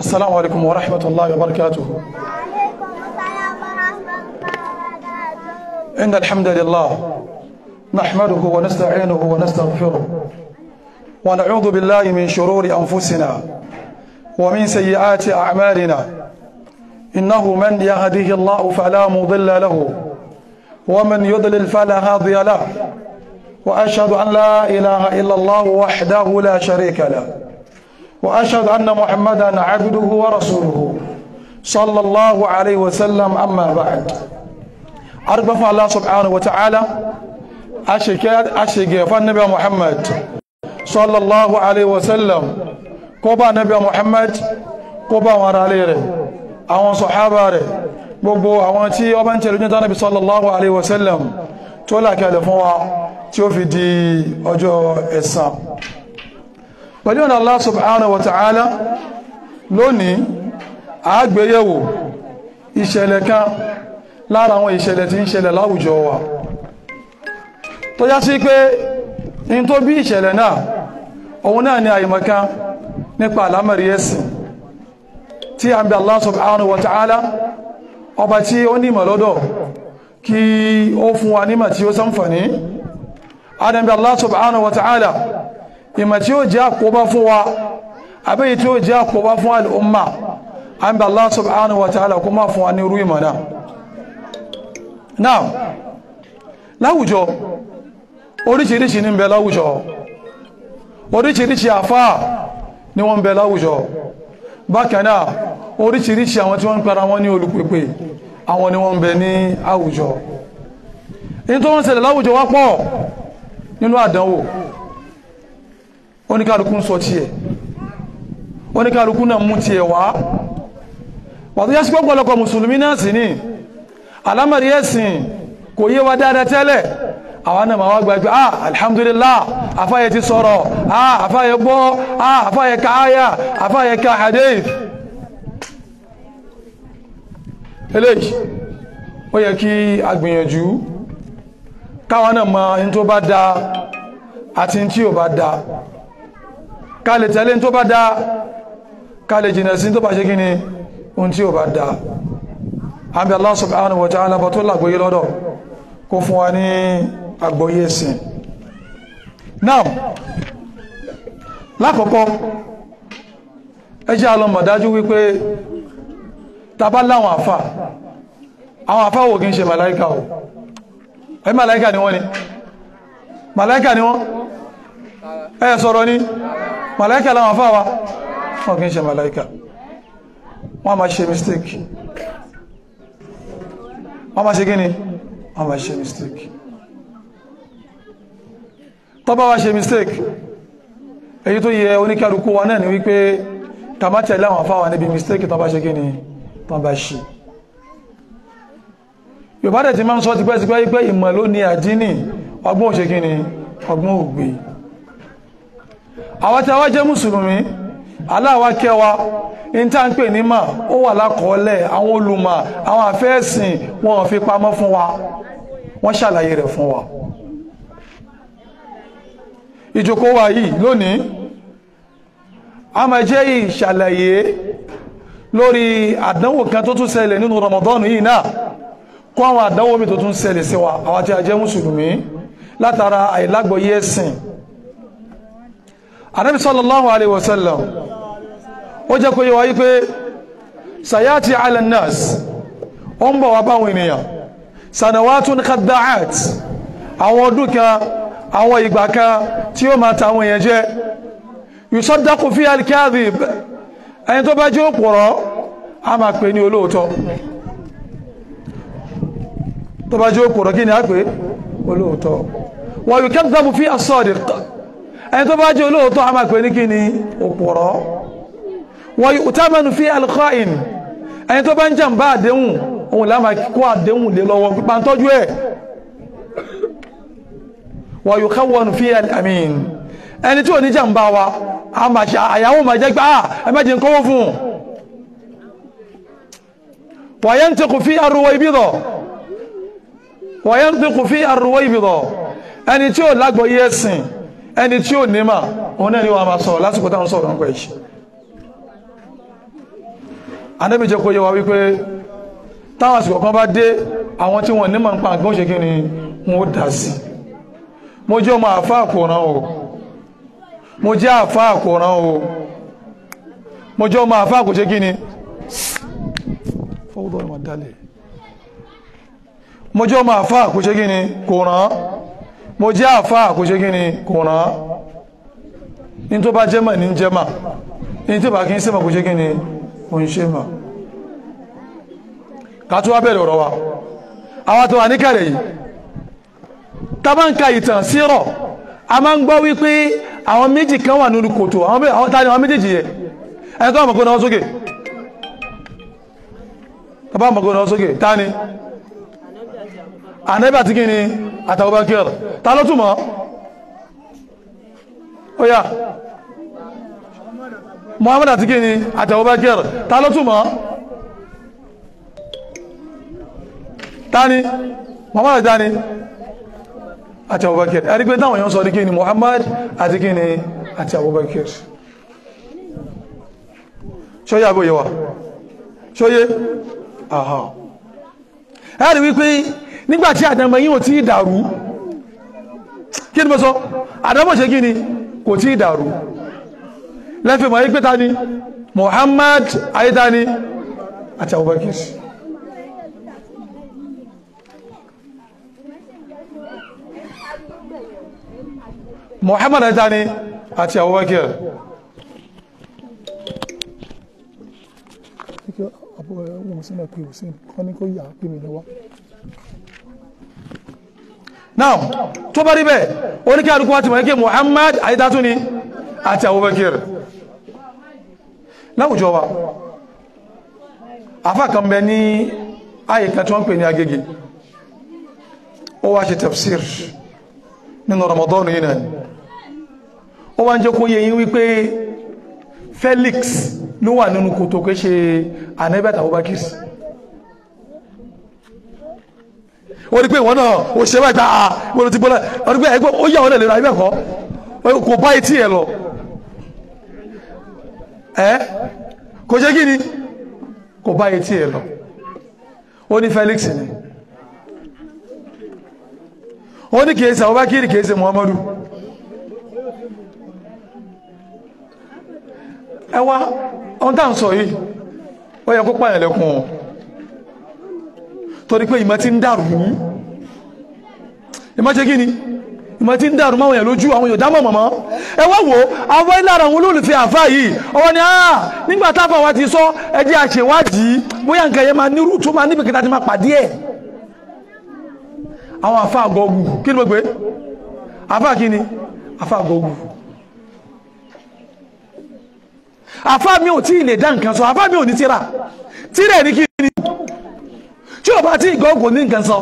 السلام عليكم ورحمة الله وبركاته. إن الحمد لله نحمده ونستعينه ونستغفره ونعوذ بالله من شرور أنفسنا ومن سيئات أعمالنا. إنه من يهده الله فلا مضل له ومن يضلل فلا هادي له. وأشهد أن لا إله إلا الله وحده لا شريك له. وأشهد أن محمدا عبده ورسوله صلى الله عليه وسلم أما بعد أرجو فún Allah subhanahu wa ta'ala aṣègẹ̀ fún nabi Muhammad sallallahu alaihi wasallam kó bá nabi Muhammad kó bá wọn ara rẹ̀ àwọn sọ̀hábà rẹ̀ gbogbo àwọn tí ó bá ń tẹ̀lé níta nabi sallallahu alaihi wasallam tó lákẹ̀lẹ̀ fún wa tí ó fi di ọjọ́ ẹ̀san pẹ̀lú ọ̀nà Allah subhanahu wa ta'ala lónìí àgbéyẹ̀wò ìṣẹ̀lẹ̀ kan lára àwọn ìṣẹ̀lẹ̀ tí ń ṣẹlẹ̀ láwùjọ wa. Tó yá sí pé in tó bí ìṣẹ̀lẹ̀ náà òun náà ni àìmọ̀kan nípa àlámọ̀rí ẹ̀sìn tí a ń bẹ Allah subhanahu wa ta'ala ọba tí ó nímọ̀ lọ́dọ̀ kí ó fún wa nímọ̀ tí ó ṣàǹfààní. Adẹ́bẹ̀ Allah subhanahu wa ta'ala ìmọ̀ tí ó jẹ́ àkóbá fún wa àbẹ́yì tí ó jẹ́ àkóbá fún al'umma an Allah subhanahu wa ta'ala kó máa fún wa ní irú ìmọ̀ náà. Náà láwùjọ oríṣiríṣi ní ń bẹ láwùjọ. Oríṣiríṣi àfáà ni wọ́n ń bẹ láwùjọ. Bákan náà oríṣiríṣi àwọn tí wọ́n ń pera wọn ní olùpèpè àwọn ni wọ́n ń bẹ ní àwùjọ. In tó ṣẹlẹ̀ láwùjọ wá pọ̀ nínú àdánwò oníkàlùkù ń sọ tí ẹ̀ oníkàlùkù náà mú tí ẹ̀ wá. Wàtí yá sí pọ́pọ̀lọpọ̀ mùsùlùmí náà sì ní alámàrí ẹ̀sìn kò yé wa dáadáa tẹ́lẹ̀. Àwọn náà máa wá gbàgbé ah alhamdulillah afáyẹ ti sọ̀rọ̀. Ah afáyẹ gbọ́. Ah afáyẹ ka áyà afáyẹ ka hadith. Eléyìí ó yẹ kí a gbìyànjú káwọn náà mọ in tó bá da àti in tí ò bá da ká lè tẹ̀lé tó bá da ká jìnnà sí tó bá ṣe gíní ohun tí ò bá da àbí Allah subhanahu wa ta'ala bá tó lágbóyé lọ́dọ̀ kó fún wa ní àgbóyé ẹ̀sìn. Náà lákọ̀ọ́kọ́ ẹ jẹ́ wípé tàbá láwọn àfà àwọn àfà wò kí ń ṣe màláíkà o? Ẹ màláíkà ni wọ́n ni. Màláíkà ni wọ́n. Ẹ sọ̀rọ̀ ní màláíkà láwọn àfà wa. Wọ́n kí ń ṣe màláíkà. Wọ́n ma ṣe mistake. Wọ́n ma ṣe gíní wọ́n ma ṣe mistake. Tó bá wá ṣe mistake èyí tó yẹ oníkẹ́rùkú wa náà ni wípé tàbátẹ̀ láwọn afáwà níbi mistake tó bá ṣe gíní tó bá ṣe. Yorùbá dẹ̀ ti máa ń sọ tipẹ́ tipẹ́ wípé ìmọ̀ ló ní àdínì. Ọgbọ́n ò ṣe gíní ọgbọ́n ò gbé àwọn tí a wá jẹ́ mùsùlùmí aláwa kẹwa in tá ń pè ní mà ó wà lákọọ́lẹ̀ àwọn olùmọ̀ àwọn àfẹ́ẹ̀sìn wọn fi pamọ́ fún wa. Wọ́n ṣàlàyé rẹ̀ fún wa. Ìjókòó wa yìí lónìí a máa jẹ́ ìṣàlàyé lórí àdánwò kan tó tún ṣẹlẹ̀ nínú Ramadan yìí náà. Kó àwọn àdánwò mi tó tún ṣẹlẹ̀ sí wa àwọn tí a jẹ́ mùsùlùmí látara àìlágbọ̀yé ẹ̀sìn Ànábì sallallahu alaihi wasallam ó jẹ́ kó yé wa wípé sayati ala nas ó ń bọ̀ wá báwọn ènìyàn. Sanawatun khadda'at àwọn ọdún kan àwọn ìgbà kan tí ó máa tàwọn èèyàn jẹ́. Yusaddaqu fi al-kadhib ẹni tó bá jẹ́ òpùrọ́ a máa pè ní olóòótọ́. Tó bá jẹ́ òpùrọ́ kí ni a pè olóòótọ́. Wa yukadhabu fi as-sadiq ẹni tó bá jẹ́ olóòótọ́ a máa pè ní kí ni òpùrọ́. Wọ́n yóò tábẹ̀nù fi alkha'in ẹni tó bá ń jàmbá àdéhùn ohun láàmà kó àdéhùn lè lọ́wọ́ pípa ń tọ́jú ẹ̀. Wọ́n yóò káwọ́nù fi alamin. Ẹni tí ò ní jàmbá wa àyàwó ma jẹ́ gbá ẹmẹ́jì ń kọ́wọ́ fún wọ́n yẹn tí kò fi arúwọ́ ibidọ̀ wọ́n yẹn tí kò fi arúwọ́ ibidọ̀ ẹni tí ò lágbọ́ yẹ́sìn ẹni tí ò nímà òun náà ni wọ́n máa sọ̀rọ̀ lásìkò táwọn sọ̀rọ̀ ń pẹ̀ yìí. Anábì jẹ́ kó yé wa wípé táwọn àsìkò kan bá dé àwọn tí wọ́n ní mọ̀ ń pa nǹkan ṣe kí ni? Wọ́n dá sí. Mo jẹ́ ọmọ àfá àkòrán o. Mo jẹ́ àfá àkòrán o. Mo jẹ́ ọmọ àfá àkòṣe kí ni? Fọwọ́dọ̀ ọmọ dálẹ̀ mo jẹ́ ọmọ àfá àkòṣe kí ni? Kòrán mo jẹ́ àfá àkòṣe kí ni kòrán ní tó bá jẹ́mà ní jẹ́mà ní tí bá kí ń sẹ́mà kòṣe kí ni kò ń ṣe mà. Ká tó wá bẹ̀rẹ̀ ọ̀rọ̀ wa. Àwọn tó wà ní kẹrẹ̀ yìí tàbá ń ka ìtàn sírọ̀ a máa ń gbọ́ wípé àwọn méjì kan wà nínú kòtò. Àwọn tàbí àwọn méjèèjì yẹ ẹni tó wà mọ̀kó náà sókè. Tàbá mọ̀kó náà sókè. Ta ni Ànábì àti kí ni Abubakar. Ta ló túmọ̀? Ó yá. Muhammad àti kí ni Abubakar. Ta ló túmọ̀? Ta ni? Muhammad àti ta ni? Àti Abubakar. Ẹ̀rí pé táwọn èèyàn sọ ní kí ni Muhammad àti kí ni àti Abubakar. Ṣóyé àbóyẹ wa? Ṣóyé àhá ẹ̀rí wípé nígbà tí àdàmọ̀ yíò tí ìdàrú kí ni mo sọ? Àdàmọ̀ ṣe kí ni? Kò tí ìdàrú lẹ́fẹ̀ mọ̀ yí pé ta ni? Muhammad ayéta ni àti Abubakar Muhammad ayéta ni àti Abubakar now tó bá rí bẹ́ẹ̀ oníkẹ́ àdúgbò wá ti mọ̀ ẹ́kẹ́ Muhammad àyídátú ni àti Abubakar. Láwùjọ wa afá kan bẹ ní ayé kan tí wọ́n pè ní Agége ó wá ṣe tafsir nínú Ramadan yìí náà. Ó wá ń jẹ́ kó yé yín wípé Felix ló wà nínú kòtò kó ṣe anẹ́bẹ̀t Abubakar ó rí pé ìwọ̀n náà ó ṣe báyìí tàà gbọ́nà ti gbọ́nà ó rí pé ẹgbẹ́ ó yà wọ́n lè ra ibẹ̀ kọ́? Kò bá etí ẹ̀ lọ. Ẹ́? Kò ṣe kí ni? Kò bá etí ẹ̀ lọ. Ó ní Felix ni. Ó ní kìí ṣe Abubakar kìí ṣe Muhammadu. Ẹwà ọ̀n tàà ń sọ yìí ó yẹ kó pààyàn lẹ́kùn ọ̀ torí pé ìmọ̀ tí ń dàrú. Ìmọ̀ tí kí ni? Ìmọ̀ tí ń dàrú máwọn èèyàn lójú àwọn yóò dámọ̀ mọ̀mọ́. Ẹwà wo àwọn ìlànà àwọn olólùfẹ́ àfá yìí ọwọ́ ni àà nígbà táfà wa ti sọ ẹjẹ́ àṣewádìí bóyá nǹkan yẹn máa nírú tó máa níbi kìtà ti máa pàdé ẹ̀. Àwọn àfá àgọ́gù kí ni mo gbé àfá kí ni? Àfá àgọ́gù àfá mi ò tí ì lè dá nǹkan sọ àfá mi ò ní tíra tíra ní kí ni tí ò bá tí ìgọ́gù ní nǹkan sọ.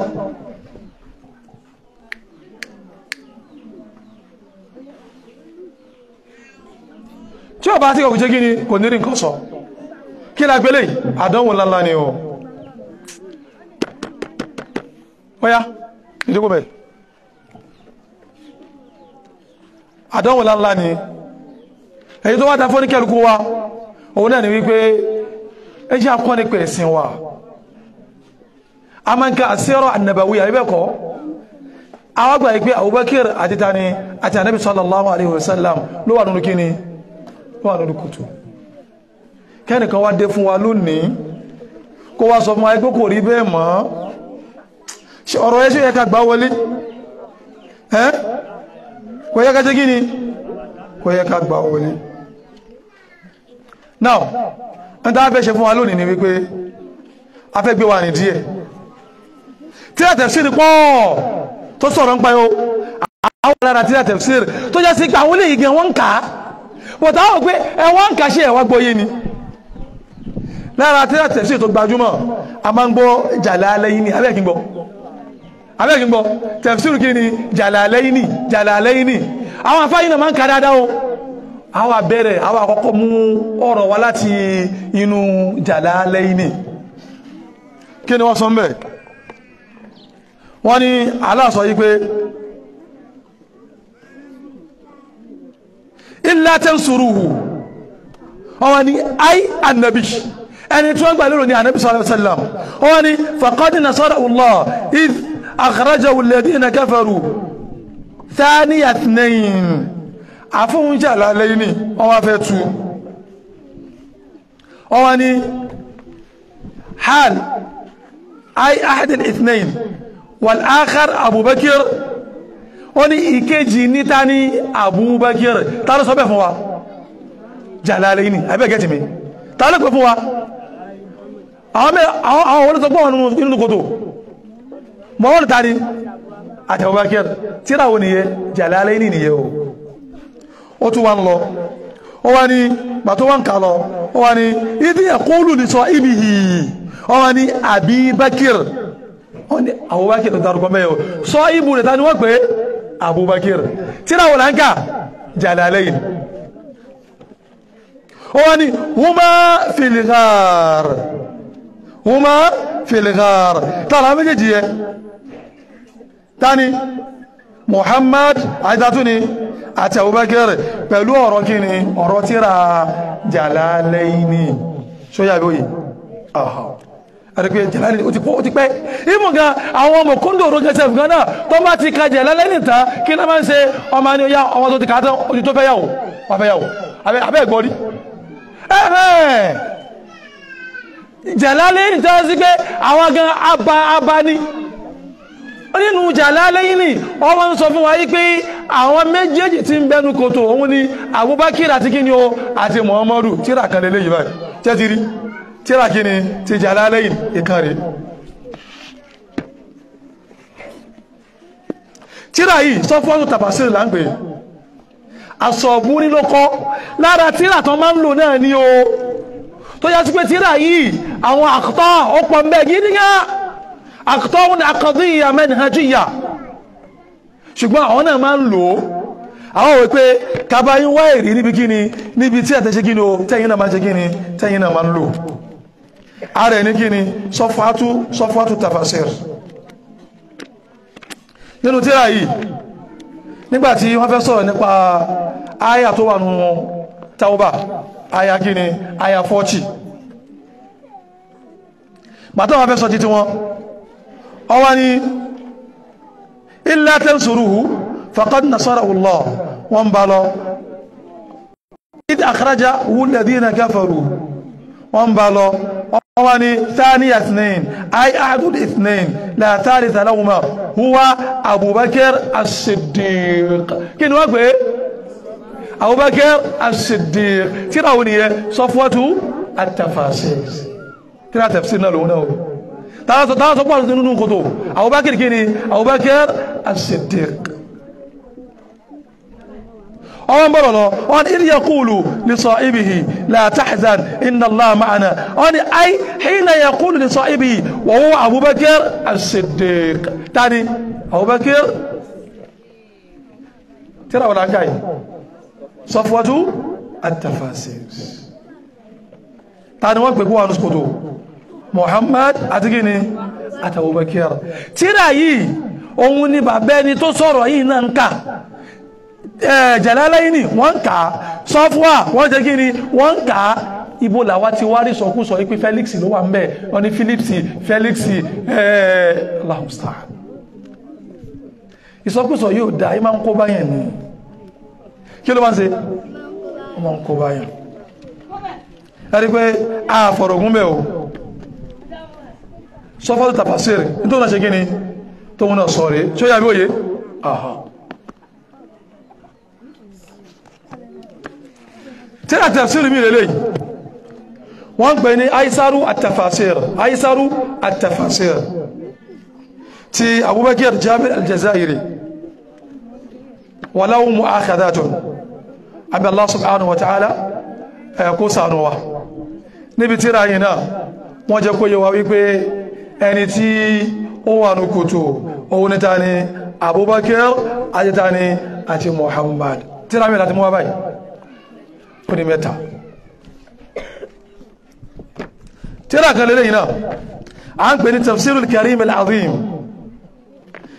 Tí ò bá tí jẹ́ kí ni? Kò ní rí nǹkan sọ. Kí la gbélé àdánwò ńláńlá ni o. Ọya ìdíkò bẹ̀ àdánwò ńláńlá ni. Èyí tó wá ta fún ní kẹlùkú wa òun náà ni wípé ẹjẹ́ akọ́ ní pẹ̀ ẹ̀sìn wa a máa ń ká àṣírọ̀ annabawi àríbẹ̀kọ́ àwọn àgbà yìí pé Abubakar àti tani àti anabi sallallahu alaihi wasallam ló wà nínú kíni? Ló wà nínú kùtù. Kẹ́nìkan wá dé fún wa lónìí kó wá sọ fún wa pé kò rí bẹ́ẹ̀ mọ́. Ọ̀rọ̀ ẹ̀ ṣe yẹ ká gbá wọlé? Ẹ́? Kò yẹ ká jẹ́ kíni? Kò yẹ ká gbá wọlé. Now n ta fẹ́ ṣe fún wa lónìí ni wípé a fẹ́ gbé wa ní díẹ̀ tí a tafsir pọ̀ tó sọ̀rọ̀ ń payó àwọn lára tí a tafsir tó jẹ́ sí pé àwọn olè gan wọ́n ń kà á. But àwọn pé ẹwọ́n ń kà ṣe ẹ̀wà gbọ́yé ni. Lára tí a tafsir tó gbajúmọ̀ a máa ń gbọ́ Jalalaini abẹ́ẹ̀kí gbọ́. Abẹ́ẹ̀kí gbọ́. Tafsir kí ni? Jalalaini Jalalaini àwọn afáyín náà máa ń kà dáadáa o. Àwọn abẹ́rẹ̀ àwọn àkọ́kọ́ mú ọ̀rọ̀ wá láti inú Jalalaini kí ni wọ́n sọ mẹ́ wọ́n ní Allah sọ yí pé illa tansuruhu. Wọ́n ní ay annabi. Ẹni tí wọ́n gbà lérò ní ànábì sallallahu alaihi wasallam. Wọ́n ni faqad nasarahu Allah idh akhrajahu alladhina kafaru. Thaniya ithnayn àfóhun jà lálẹ́ ní wọ́n wá fẹ́ tu. Wọ́n wá ní hal ay ahad wal akhar abubakar wọ́n ní ìkejì níta ní abubakar tààrà sọ bẹ́ fún wa? Jà lálẹ́ ní abẹ́ gẹ́tì mi tààrà pẹ̀ fún wa? Àwọn olóṣọ́gbọ́n wọn nínú kòtò. Mọ́ wọ́n tàrí àti abubakar tíra wọn nìyẹ ní nìyẹ o. Ó tún wá ń lọ. Ó wá ní pàtó wá ń kà lọ ó wá ní ìdí ẹ̀kọ́lù ní sọ ibi yìí ó wá ní àbíbákìr ó ní àbúbákìr tó mẹ́yọ sọ ibù rẹ̀ ta ni wọ́n pé àbúbákìr tíra wọ́n láńkà Jalalayn. Ó wá ní huma fil ghar huma fil ghar tààrà méjèèjì yẹ tani Muhammad àìdátúni àti Abubakar. Pẹ̀lú ọ̀rọ̀ kíni ọ̀rọ̀ tíra Jalalaini ṣóyà bí òyìn ọ̀họ̀ ẹ̀rẹ́gbẹ́ Jalalaini ó ti pọ́ ó ti pẹ́. Ìmọ̀ gan àwọn ọmọ kúndò oró gẹ́sẹ̀ gan náà tó bá ti ka Jalalaini tán kí náà máa ń ṣe? Ọmọ ní ọya ọmọ tó ti kàátọ́ ó ti tó fẹ́ yàwó wà fẹ́ yàwó abẹ́ ẹ̀gbọ́rí Jalalaini tó sí pé àwọn gan abá abá ní nínú Jalalaini ọmọ ń sọ fún wa yí pé àwọn méjèèjì tí ń bẹnu kòtò òun ni Abubakar àti kíni o àti Muhammadu. Tíra kan lè léyìí báyìí. Ti rí tíra kíni ti Jalalayn ìkan rí tíra yìí sọ́fọ́nù tàbásírì là ń pè àsọ̀bù nílò kọ́. Lára tíra tán máa ń lò náà ní o. Tó yá sí pé tíra yìí àwọn àkọ́tọ́ ọ̀pọ̀ mbẹ́ gidi gan. Àkọ́tọ́ wọn àkọ́díyà manhajiyya. Ṣùgbọ́n àwọn náà máa ń lò ó. Àwọn òwe pé kàbáyín wá èrè níbi kíni níbi tí àtẹ́ṣe kíni o tẹ́yìn náà máa ṣe kíni tẹ́yìn náà máa ń lò ààrẹ ní kíni sọfọ́tú sọfọ́tú tafasir. Nínú tíra yìí nígbà tí wọ́n fẹ́ sọ̀rọ̀ nípa àyà tó wà nù tauba àyà kíni àyà 40 bàtà wọ́n fẹ́ sọ títí wọn ọwá ní illa tansuruhu faqad nasarahu Allah. Wọ́n bá lọ id akhrajahu alladhina kafaru. Wọ́n bá lọ wọ́n ni thaniya ithnain ay ahadul ithnain la thalitha lahuma huwa abubakar as-siddiq. Kí ni wọ́n pè abubakar as-siddiq. Tíra wọn yẹ safwatu at-tafasir tíra tafsir náà lòun náà tàà sọ pọ̀ nínú kòtò. Abubakar kí ni? Abubakar as-siddiq ọwọ́n bọ̀rọ̀ lọ. Wọ́n ní ìrìyà kúlù ní sọ la tahzan inna Allah ma'ana. Wọ́n ní ay hina ya kúlù ní sọ ibihi wa huwa abubakar as-siddiq. Tani abubakar tíra wọn ká yìí? Sọfọ́tú at-tafasir tani wọ́n gbẹ̀gbọ́ wọn sọ́tò muhammad àti gini àti abubakar tíra yìí òun ni bàbẹ́ni tó sọ̀rọ̀ yìí náà ń kà Jalalaini wọ́n kà á. Sọ́fúà wọ́n jẹ́ kí ni? Wọ́n kà á. Ibo làwa ti wá rí sọkúsọ ipé Felix ló wà ń bẹ̀ wọ́n ní Phillips Felix lahusta ìsọkúsọ yóò dá ẹ máa ń kó báyẹn ni. Kí ló máa ń ṣe? Ó máa ń kó báyẹn. Ẹ̀rí pé a fọ̀rọ̀gún bẹ̀ o. Sọ́fọ́tò tàpásírì nítorí náà ṣe kí ni? Tóun náà sọ rèé tí ó yà mí òye tíra tafsiri mi lélẹ̀ wọ́n gbé ní aisaru at-tafasir aisaru at-tafasir. Ti abubakar jabir al-jazairi. Walau mu'akhadatun. Abi allah subhanahu wa ta'ala kó sànúwa níbi tíra yìí náà wọ́n jẹ́ kó yẹ wa wípé ẹni tí ó wà ní kòtò òun níta ni abubakar àti ni àti muhammad. Tíra mi láti mú wa báyìí ó ní mẹ́ta tíra kan lélẹ́yìn náà a ń pè ní tafsir al-karim al-azim.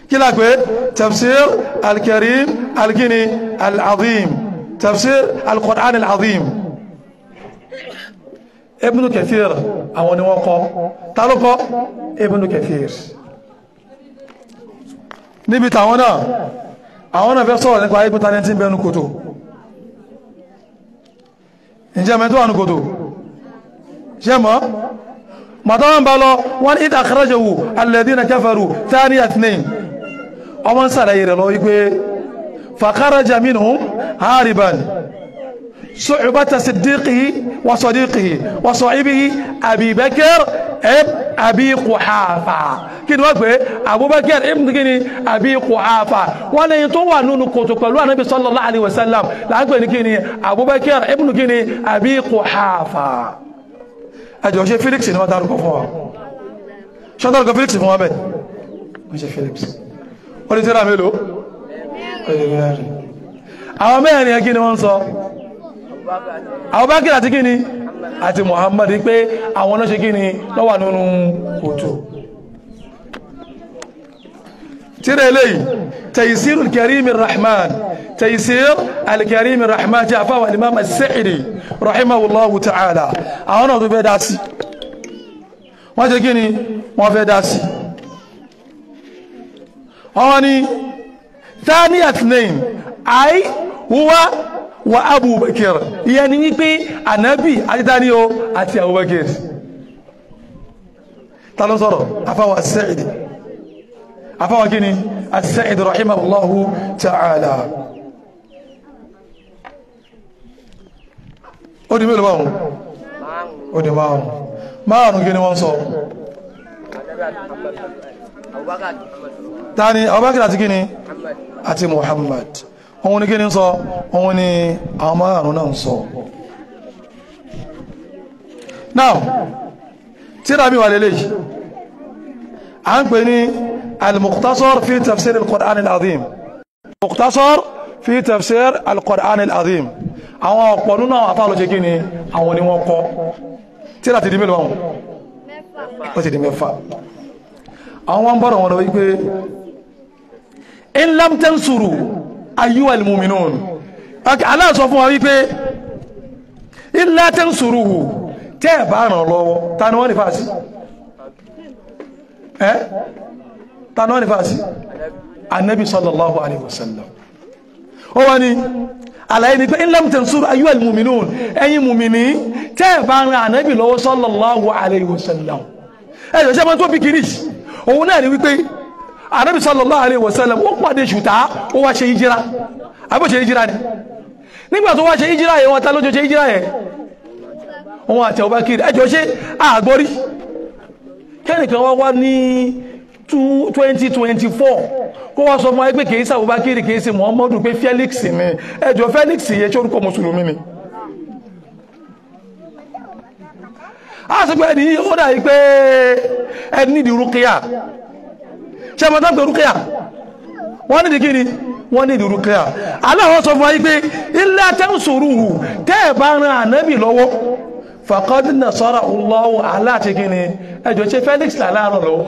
Kí la pé tafsir al-karim al-gini al-azim. Tafsir al-qur'an al-azim. Ibn Kathir àwọn ni wọ́n kọ́. Ta kọ́? Ibn Kathir. Níbi tàwọn náà àwọn náà fẹ́ sọ̀rọ̀ nípa ibùta ní tí bẹnu kòtò ǹjẹ́ mẹ́tò wà ní kòtò? Ṣé mọ́? Màtá wọn bá lọ wọn ní ìta àkàrà jẹwò alladhina kafaru thani athnain. Ọmọ ń ṣàlàyé rẹ lọ wípé fakharaja minhum hariban. Su'bata siddiqihi wa sadiqihi wa sahibihi Abi abi kuhafa kí wa wọ́n abubakar ibn gini abi kuhafa wọ́n lẹ́yìn tó wà nínú kòtò pẹ̀lú anabi sallallahu alayhi wa sallam. Láàpẹ̀ ní gini abubakar ibn gini abi kuhafa àjọ ṣe felix ni wọ́n dárúkọ fún wa? Ṣe wọ́n dárúkọ felix fún wa bẹ́ẹ̀? Wọ́n ṣe felix. Wọ́n ní tẹ́lá mélòó? Àwọn mẹ́rin yẹn kí ni sọ? Abubakar ati Kini àti Muhammad pé àwọn náà ṣe kí ni ló wà nínú kòtò tíra eléyìí tẹ̀yìsír alkarimi rahman. Tẹ̀yìsír alkarimi rahman jẹ́ àfáwà imam as-Sa'idi rahimahullahu ta'ala. Àwọn náà tó fẹ́ dá sí. Wọ́n ṣe kí ni? Wọ́n fẹ́ dá sí. Wọ́n ni thaniat name i huwa wa abubakar. Ìyẹn ni wípé ànábì àtitani o? Àti abubakar. Ta ló sọ̀rọ̀? Afáwà sẹ́ẹ̀dì afáwà kíni? As-sẹ́ẹ̀dì rahimahullahu ta'ala. Ó di mélòó báwọn? Ó di márùn márùn kí ni wọ́n sọ? Tani abubakar àti kíni? Àti muhammad òun ni kí ni sọ? Òun ni àwọn márùn náà sọ. Now tíra mi wà lélẹ̀ yìí a ń pè ní al-mukhtasar fi tafsir al-Qur'an al-azim. Mukhtasar fi tafsir al-Qur'an al-azim. Àwọn ọ̀pọ̀ nínú àwọn afá lọ́jẹ́ kí ni àwọn ni wọ́n kọ́. Tíra ti di mélòó wọn ó ti di mẹ́fà. Àwọn wọn bọ́rọ̀ wọn lọ wípé in lam tansuru ayyuhal mu'minun Allah sọ fún wa wípé illa tansuruhu. Tẹ́ ẹ̀ bá ràn lọ́wọ́ ta ni wọ́n ní fàásí ẹ́? Ta ni wọ́n ní fàásí annabi sallallahu alaihi wasallam ó wá ní àlàyé ni pé in lam tansuru ayyuhal mu'minun ẹ̀yin mùmìnì tẹ́ ẹ̀ bá ràn annabi lọ́wọ́ sallallahu alaihi wasallam ẹ̀yọ̀ sẹ́mọ́ tó bí kiri? Òun náà ni wípé Ànábì sallallahu alaihi wasallam ó pàdé ṣùtá ó wá ṣe ìjírá àbí ó ṣe ìjírá ni? Nígbà tó wá ṣe ìjírá yẹn wọ́n ta lójó ṣe ìjírá yẹn? Wọ́n àti ọba kiri ẹjọ́ ṣe àgbọ́rí kẹ́nìkan wá wá ní 2024 kó wá sọ fún ẹgbẹ́ kìí sí Abubakar kìí sí Muhammadu pé Felix ni. Ẹjọ́ Felix yẹ ṣe orúkọ mùsùlùmí ni. A sì pé ẹni ó dà yí pé ẹni nídìí rúkìá ṣe ọmọ tán pé rúkìá wọ́n nídìí kí ni? Wọ́n nídìí rúkìá aláwọ̀ sọ fún wa yí pé ilé tansuruhu. Tẹ́ ẹ̀ bá ran ànábì lọ́wọ́ faqad nasara Allahu aláàtí kí ni? Ẹjọ́ ṣe Felix làlárọ̀ lọ́wọ́.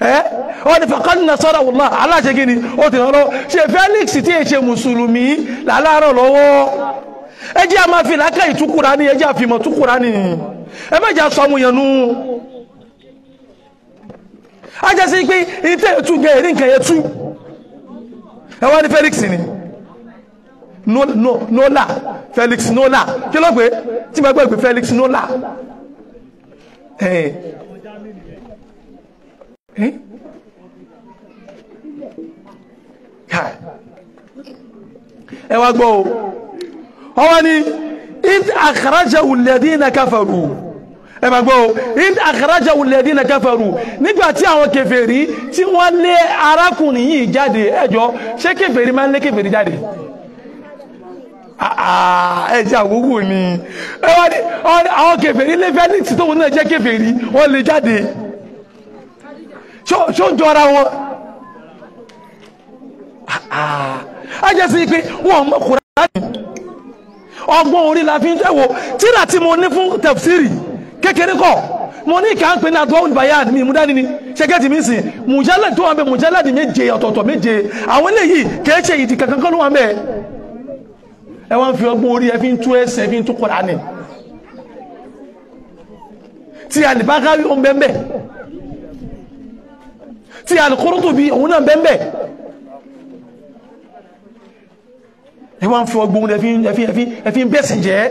Ẹ́ wọ́n ni faqad nasara Allahu aláàtí kí ni? Ó ti rán lọ́wọ́. Ṣe Felix tí è ṣe mùsùlùmí làlárọ̀ lọ́wọ́? Ẹjẹ́ a máa fi lákà ìtúkùrá ní ẹjẹ́ àfihàn túkùrá ní ẹ mẹ́jà sọ mú yẹnú a jẹ́ sí pé ìtẹ́ ètú gẹ èrí nǹkan yẹtú ẹwà ní Felix ni. Nola. Felix nola. Kí ló pé? Tí ma gbọ́ ìpè Felix nola. Ẹ. Wá gbọ́ o. Ọwọ́ ni id akhrajahu alladhina kafaru ẹ ma gbọ́ o. Id akhrajahu alladhina kafaru. Nígbàtí àwọn kèfèrí tí wọ́n lé arákùnrin yìí jáde ẹjọ́ ṣé kèfèrí máa ń lé kèfèrí jáde? Ẹjẹ́ àwúwò ni. Àwọn kèfèrí lé Felix tó wọn náà jẹ́ kèfèrí wọ́n lé jáde. Ṣó jọra wọn? A jẹ́ sí pé wọ́n mọ́ Kùránì. Ọgbọ́n orí la fi ń tẹ́wọ̀ tíra tí mo ní fún tafsiri kékeré kọ́. Mo ní ìkà ń pè ní àdúrà bayan mi múdání ni. Ṣẹ́gẹ́tì mi sìn? Mùjálẹ̀ tó wà bẹ mùjálẹ̀ méje ọ̀tọ̀ọ̀tọ̀ méje. Àwọn eléyìí kìí ṣe ìdí kankan kọ́ ló wà bẹ́ẹ̀. Ẹ wá ń fi ọgbọ́n orí ẹ fi ń tú ẹsẹ̀ ẹ fi ń tú Kùránì. Tí alìbákáwí òun bẹ́ẹ̀ tí alìkúrútùbí òun náà bẹ́ẹ̀ ẹwọ́n fi ọgbọ́n ẹfí bẹ́sìn jẹ́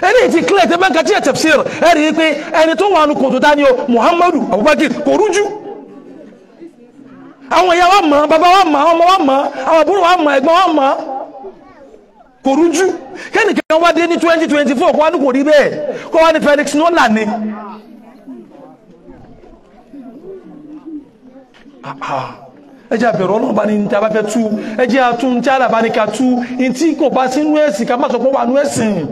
ẹni tí kílẹ̀ tẹ́ bẹ́ǹkà tí ẹ̀ tafsir ẹ̀rí pé ẹni tó wà ní kòtò dání o Muhammadu Abubakar kò rújú. Àwọn ìyá wa mọ̀ bàbá wa mọ̀ ọmọ wa mọ̀ àwọn àbúrò wa mọ̀ ẹ̀gbọ́n wa mọ̀ kò rújú. Kẹ́nìkan wá dé ní 2024 kó wá ní kò rí bẹ́ẹ̀. Kó wá ní Felix Nola ni. Ẹjẹ́ àbẹ̀rọ ọlọ́run bá ní ní tàbá fẹ́ tú. Ẹjẹ́ àtún tí àlàbá ní ká tú. In tí kò bá sínú ẹ̀sìn ká má sọ pé wà nú ẹ̀sìn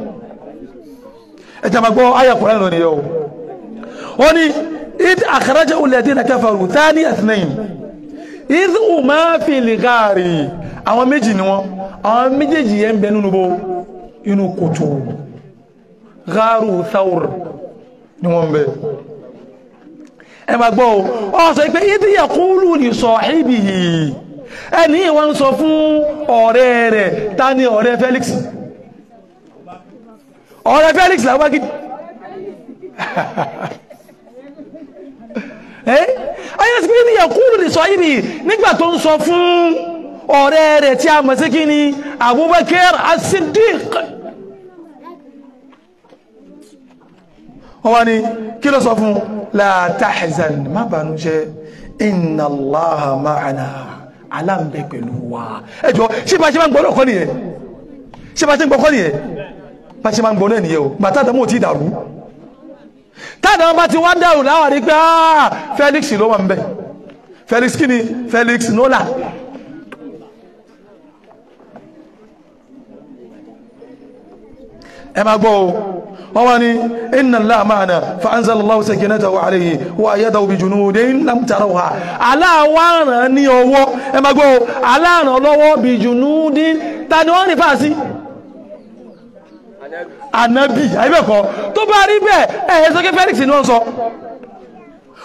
ẹjẹ́ àmà gbọ́ ayàkùnrin lọ nìyẹn o. Wọ́n ní id akhrajahu alladhina kafaru thani athnain. Id huma fil ghari àwọn méjì ni wọ́n. Àwọn méjèèjì yẹn ń bẹ nínú bo inú kòtò. Gharu thawr ni wọ́n bẹ. Ẹ máa gbọ́ ọ sọ pé ìdí yaqulu li sahibihi. Ẹni wọ́n ń sọ fún ọ̀rẹ́ rẹ̀ ta ọ̀rẹ́ Felix ọ̀rẹ́ Felix làwọn gidi ayé sí pé ìdí yaqulu li sahibihi nígbà tó ń sọ fún ọ̀rẹ́ rẹ̀ tí a mọ̀ sí kí ni Abubakar as-Siddiq. Wọ́n wá ní kí ló sọ fún la tahzan má bànújẹ́ inna allaha ma'ana. Aláǹbẹ̀ pẹ̀lú wa. Ẹjọ́ bá ṣe máa ń gbọ́ lọ́kọ́ nìyẹn? Bá ṣe ń gbọ́kọ́ nìyẹn bá ṣe máa ń gbọ́ náà o. Gbàtà àdámọ́ ti dàrú. Tàdàmọ́ bá ti wá dàrú láwàrí pé áà Felix ló wà ń bẹ̀ Felix kí ni? Felix Nola. Ẹ máa gbọ́ o. Wọ́n wá ní inna Allaha ma'ana fa anzala Allahu sakinatahu alayhi wa ayyadahu bi junudin lam tarawha. Aláwárán ní ọwọ́. Ẹ máa gbọ́ aláàrán lọ́wọ́ bi junudin. Ta ni wọ́n rí fàásí anabi àyíbẹ̀kọ́ tó bá rí bẹ́ẹ̀ ẹ̀yẹ sọ́kẹ́ Felix ni wọ́n sọ.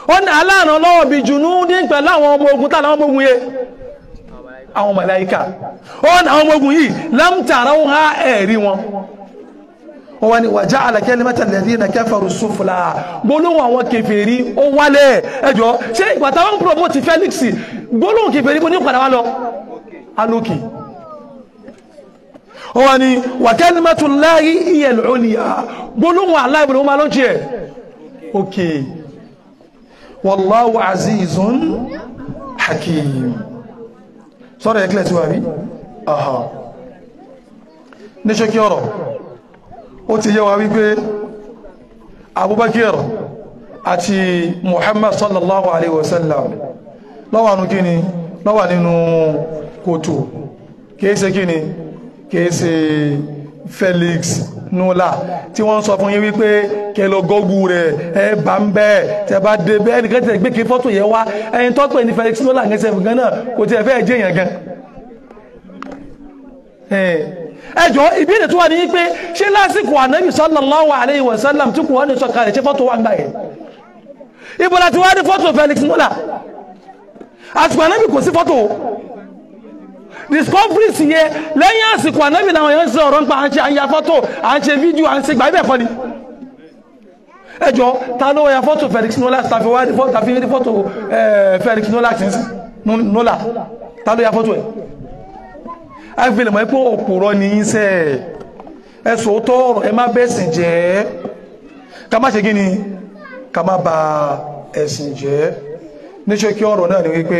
Wọ́n ní aláàrán lọ́wọ́ bi junudin pẹ̀lú àwọn ọmọ ogun tàbí àwọn ọmọ ogun yẹ àwọn màláíkà. Wọ́n ní àwọn ọmọ ogun yìí lam tarawha ẹ̀rí wọn. Wọ́n ni wàjá alàkẹ́lẹ́mẹ́ta lẹ́dínà kẹfàrù súnfùlà gbólóhùn àwọn kèfèrí ó wálẹ̀. Ẹjọ́ ṣe ìgbàtà wọ́n promote Felix gbólóhùn kèfèrí bó ní padà wá lọ? Alókè wọ́n ni wàkẹ́lẹ́mẹ́tù láyé iyẹ̀ lónìyà gbólóhùn aláìbìnrin wọn máa lọ́nà ẹ̀ ok. Wallahu azizun hakim. Sọ́rọ̀ ẹ̀kílẹ̀ tí wà rí ní ṣókí ọ̀rọ̀? Ó ti yé wa wípé abubakar àti muhammad sallallahu alaihi wasallam lọ́wà nínú kòtò. Kìí kíni kìí felix nula tí wọ́n sọ fún yín wípé kẹlọ gọ́gù rẹ̀ ẹ bá ń bẹ́ tẹ bá dé bẹ́ ẹnìkan tẹ gbé kí fọ́tò yẹ wá. Ẹyin tó pè ní felix nula gẹ́sẹ̀ fún gan náà kò tí ẹ fẹ́ jẹ́ èèyàn gan. Ẹjọ́ ìbéèrè tó wà ní pé ṣé lásìkò ànábì sallallahu alayhi wa sallam tí kò wọ́n ní sọ̀kalẹ̀ ṣe fọ́tò wà ń gbáyẹ̀ ibo láti wá ní fọ́tò Felix Nola àsìkò ànábì kò sí fọ́tò discovery sì yẹ lẹ́yìn àsìkò ànábì làwọn èèyàn ṣe ọ̀rọ̀ nípa à ń ṣe àyà fọ́tò à ń ṣe fídíò à ń gbà ibẹ̀ kọ́ ni. Ẹjọ́ ta ló ya fọ́tò Felix Nola tàfi wá tàfi rí fọ́tò Felix Nola Nola. Ta ló ya fọ́tò ẹ̀? Agbèlè mọ̀ pé òpùrọ̀ ní iṣẹ́ ẹ̀sùn tó ọ̀rọ̀ ẹ má bẹ̀sìn jẹ́. Ká má ṣe gíní ká má bà ẹ̀sìn jẹ́. Ní ṣókí ọ̀rọ̀ náà ni wípé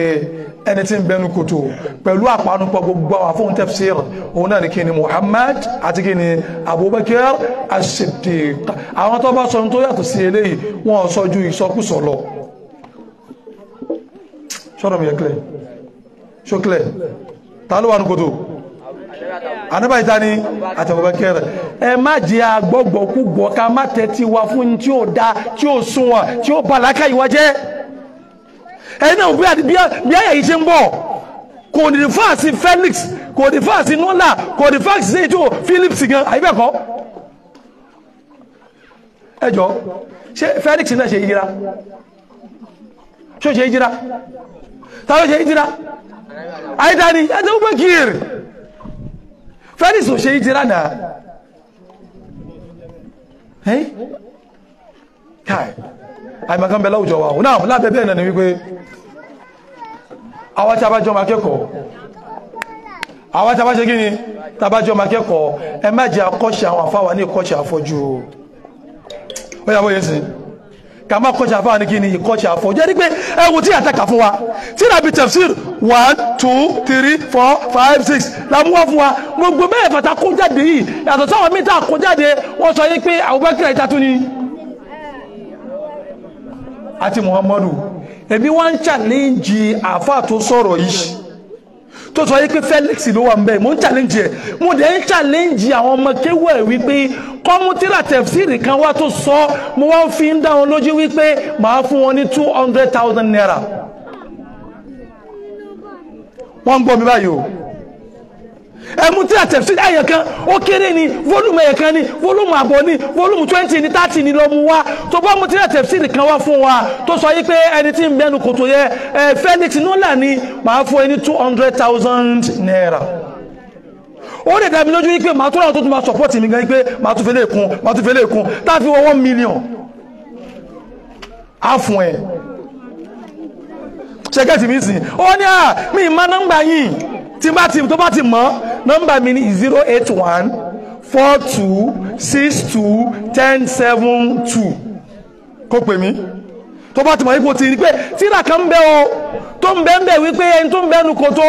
ẹni tí ń bẹnu kòtò pẹ̀lú àpanupọ̀ gbogbo àwọn fóun tafsir òun náà ni kí ni Muhammad àti kí ni Abubakar as-Siddiq. Àwọn tó bá sọ tó yàtọ̀ sí eléyìí wọ́n sọ ju ìsọkúsọ lọ. Ṣọ́rọ̀ mi yẹ kílẹ̀. Ṣókílẹ̀ ta ló wà ní kòtò? Ànábà ìta ni? Àtàbàbàkẹ́rẹ̀ ẹ má jẹ́ agbọ́gbọ́kúgbọ́ ká má tẹ́tí wa fún tí ó dá tí ó sunwọ̀n tí ó bà láká ìwà jẹ́ ẹni náà bí ayà yìí ṣe ń bọ̀. Kò ní fáàsì Felix kò ní fáàsì Nola kò ní fáàsì sí ètò Philips gan àyíbẹ̀kọ́ ẹjọ́ ṣe Felix náà ṣe yíra ṣó ṣe yíra tàbí ṣe yíra àìdáni ẹjọ́ gbé kiri Felix ò ṣe ìjírá náà. Ẹ́? Káì àìmọ̀kan bẹ láwùjọ wa náà lábẹ́ bẹ́ẹ̀ náà ni wípé àwọn tí a bá jọ máa kẹ́kọ̀ọ́ àwọn tí a bá ṣe kí ni? Tí a bá jọ máa kẹ́kọ̀ọ́ ẹ má jẹ́ akọ́ṣẹ́ àwọn àfáwà ní ìkọ́ṣẹ́ àfọ́jú o. Ó yà bóyá sí ká má kọ́ṣẹ́ àfáwà ní kí ni? Ìkọ́ṣẹ́ àfọ́jú. Ẹni pé ẹ wo tí àtàkà fún wa. Tí nàbí tafsir one two three four five six làmúwá fún wa. Gbogbo bẹ́ẹ̀ fàtà kó jáde yìí yàtọ̀ sáwọn mítà kó jáde wọ́n sọ yín pé Abubakar ìta tún ni àti muhammadu. Èmi wá ń challenge àfáà tó sọ̀rọ̀ yìí tó sọ yí pé felix ló wà ń mo ń challenge ẹ̀. Mo dẹ̀ ń challenge àwọn ọmọ kéwọ́ ẹ̀ wípé kọ́mútìrà tẹ̀fsìrì kan wá tó sọ mo wá fi ń dá wọn lójú wípé màá fún wọn ní two hundred thousand naira. Wọ́n ń gbọ́ mi báyìí o ẹmu tí a tẹ̀sí ẹ̀yẹ kan ó kéré ni volume ẹ̀yẹ kan ni volume àbọ̀ ni volume twenty ni thirty ni lọ mu wá tó bá mu tí a tẹ̀sí nìkan wá fún wa tó sọ yí pé ẹni tí ń bẹnu kòtò yẹ ẹ Felix nola ni màá fún ẹni two hundred thousand naira. Ó lè dàbí lójú yí pé màá tó láwọn tó tún máa support mi gan yí pé màá tún fẹ́ lè kún màá tún fẹ́ lè kún. Tá a fi wọ one million á fún ẹ. Ṣẹ́gẹ́tì mi sìn? Ó ní à mi ì má nọ́mbà yìí tí bá ti tó bá ti mọ̀ nọ́mbà mi ni zero eight one four two six two ten seven two. Kó pè mí. Tó bá ti mọ̀ ipò tí pé tíra kan bẹ́ o tó ń bẹ́ ń bẹ́ wípé ẹni tó ń bẹ́nu kò tó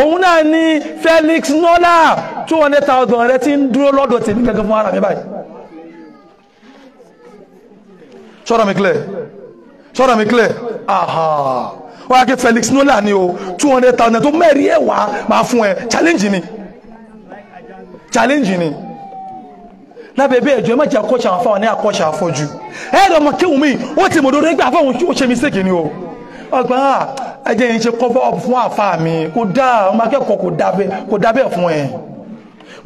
òun náà ni Felix Nola. Two hundred thousand rẹ ti ń dúró lọ́dọ̀ tèmi gẹ́gẹ́ fún ara mi báyìí. Sọ́dọ̀ mi clear. Sọ́dọ̀ mi clear. Aha wọ́n á ké Felix Nola ni o. Two hundred thousand tó mẹ́rin ẹ̀ wá máa fún ẹ. Challenge ni. Challenge ni. Lábẹ́ bẹ́ẹ̀ jọ ẹ má jẹ́ akọ́ṣà àwọn afáwọn ní akọ́ṣà afọ́jú ẹ lọ mọ kéwù mí ó ti mọ̀ lórí ẹgbẹ́ àfáwọn ó ṣe mistake ni o. Ọgbà ẹjẹ́ yìí ṣe cover up fún àfá mi. Kò dá ọmọ akẹ́kọ̀ọ́ kò dá bẹ́ẹ̀ fún ẹ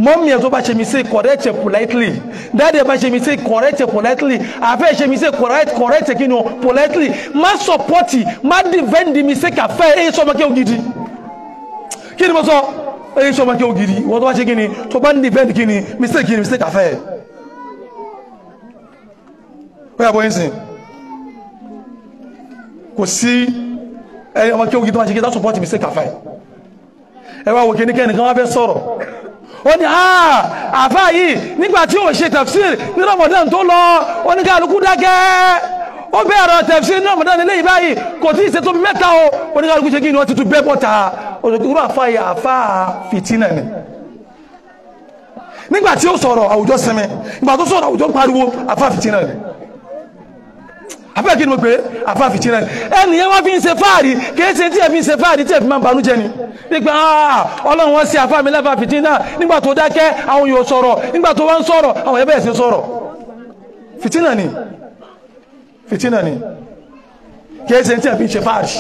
mọ́mí ẹ̀ tó bá ṣe mistake correct it politely. Dáadé ẹ̀ bá ṣe mistake correct it politely. Àfẹ́ ṣe mistake correct correct kínú politely. Má support má defend the mistake àfẹ́ ẹ̀ sọ ọmọ kéwù gidi. Kí ni mo sọ? Ẹ̀ sọ ọmọ kéwù gidi. Wọ́n tó bá ṣe kí ni? Tó bá ń defend kí ni? Mistake kí ni? Mistake àfẹ́ ẹ̀. Ó yà bọ́ yín sìn kò sí ẹ ọmọ kéwù gidi tó bá ṣe kí ni? Support mistake àfẹ́ ẹ. Wá wò kí ni kẹ́nìkan wá fẹ́ sọ̀rọ̀ ó ní àfáà yìí nígbà tí ó ṣe tafsir ní Ramadan tó lọ oníkàlùkù dákẹ́. Ó bẹ̀rẹ̀ tafsir ní Ramadan nílé yìí báyìí kò tí ì ṣe tó mẹ́ta o. Oníkàlùkù ṣe kí ni wọ́n ti tún bẹ́ bọ́ta. Òṣèlú àfáà yìí àfáà fìtínà ni. Nígbà tí ó sọ̀rọ̀ àwùjọ sinmi. Nígbà tó sọ̀rọ̀ àwùjọ pariwo àfáà fìtínà ni àfáà kí ni mo pè é? Àfáà fìtínà ni ẹnìyẹn wọ́n fi ń ṣe fáàrí. Kìí ṣe tí ẹ fi ń ṣe fáàrí tí ẹ fi máa ń banújẹ́ ni. Nígbà ọlọ́run wọ́n ṣe àfáà mi lẹ́fà fìtínà nígbà tó dákẹ́ àwọn yóò sọ̀rọ̀. Nígbà tó wá ń sọ̀rọ̀ àwọn ẹbẹ̀ sí sọ̀rọ̀. Fìtínà ni. Fìtínà ni. Kìí ṣe tí ẹ fi ń ṣe fáàrí.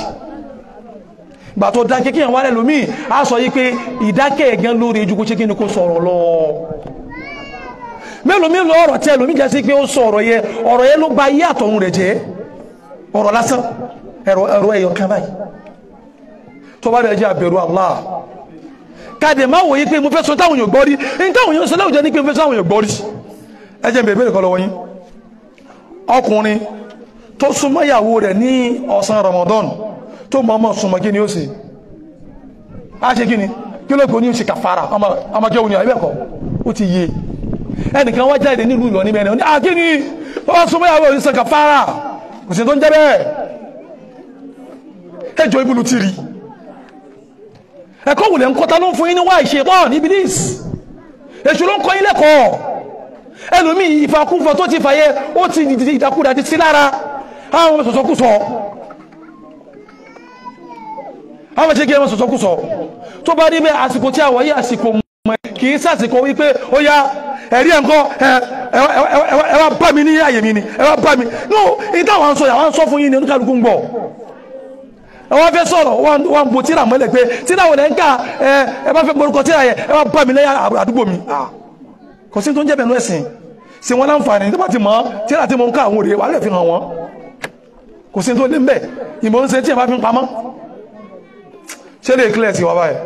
Ìgbà tó dákẹ́ kí àwọn alẹ́ lómi á sọ yí pé ìdákẹ́ mélòó mélòó ọ̀rọ̀ tí ẹlòmí jẹ́ sí pé ó sọ ọ̀rọ̀ yẹ ọ̀rọ̀ yẹ ló ba yé àtọ̀run rẹ̀ jẹ́. Ọ̀rọ̀ lásán. Ẹ̀rọ ẹ̀rọ ẹ̀yọ kan báyìí. Tó bá rẹ̀ jẹ́ àbẹ̀rù Allah. Káàdì máa wòye pé mo fẹ́ sọ táwọn èèyàn gbọ́ rí. Ní táwọn sọ láwùjọ ní pé mo fẹ́ sọ táwọn èèyàn gbọ́ rí. Ẹ jẹ́ bèbè nìkan lọ́wọ́ yín. Ọkùnrin tó súnmọ́ ìyàwó rẹ̀ ní ọ̀sán Ramadan tó mọ̀ ọmọ súnmọ́ kí ni ó sì á ṣe kí ni? Kí ló gbó ní oṣù kàfàrà? Ọmọ kí ó ní ẹ̀bẹ̀kọ́ ó ti yé ẹnìkan wá jáde nílùú ìlọ níbẹ̀ ní àkíní ọwọ́ súnmọ́ ìyàwó ìsàn kàfàrà. Kò sí tó ń jẹ́ bẹ́ẹ̀. Ẹjọ́ ibùlù ti rí. Ẹ̀kọ́ wùlẹ̀ ń kọta ló ń fún yín ní wá ìṣe? Pọ́ ní ibilis èṣù ló ń kọ́ yín lẹ́kọ̀ọ́. Ẹlòmí ìfàkúfọ̀ tó ti fàyẹ ó ti ìdàkúdà ti sí lára. Àwọn sọ̀sọ́kúsọ àwọn ṣe kí ẹmọ sọ̀sọ́kúsọ tó bá rí bẹ́ àsìkò tí a wáyé àsìkò mọ̀ kì í sàsìkò wípé ó yá ẹ̀rí ẹ̀kọ́ ẹ wá bá mi ní àyè mi ni ẹ wá bá mi. No èyí táwọn sọ yà wọ́n sọ fún yín ní oníkàlùkù ń gbọ́. Ẹ wá fẹ́ sọ̀rọ̀ wọ́n bo tíra mọ́lẹ̀ pé tíra wọlé ń ká ẹ bá fẹ́ morúkọ tíra yẹ ẹ wá bá mi lẹ́yà àdúgbò mi. Kò sí tó ń jẹ́ bẹ̀rù ẹ̀sìn. Sí wọn láǹfààní? Tó bá ti mọ́ tíra tí mo ń ká àwọn òrìṣẹ́ wà lè fi hàn wọ́n. Kò sí tó lé ń bẹ̀. Ìmọ̀ ń ṣe tí ẹ bá fi ń pamọ́. Ṣé lè kílẹ̀ sí wa báyìí?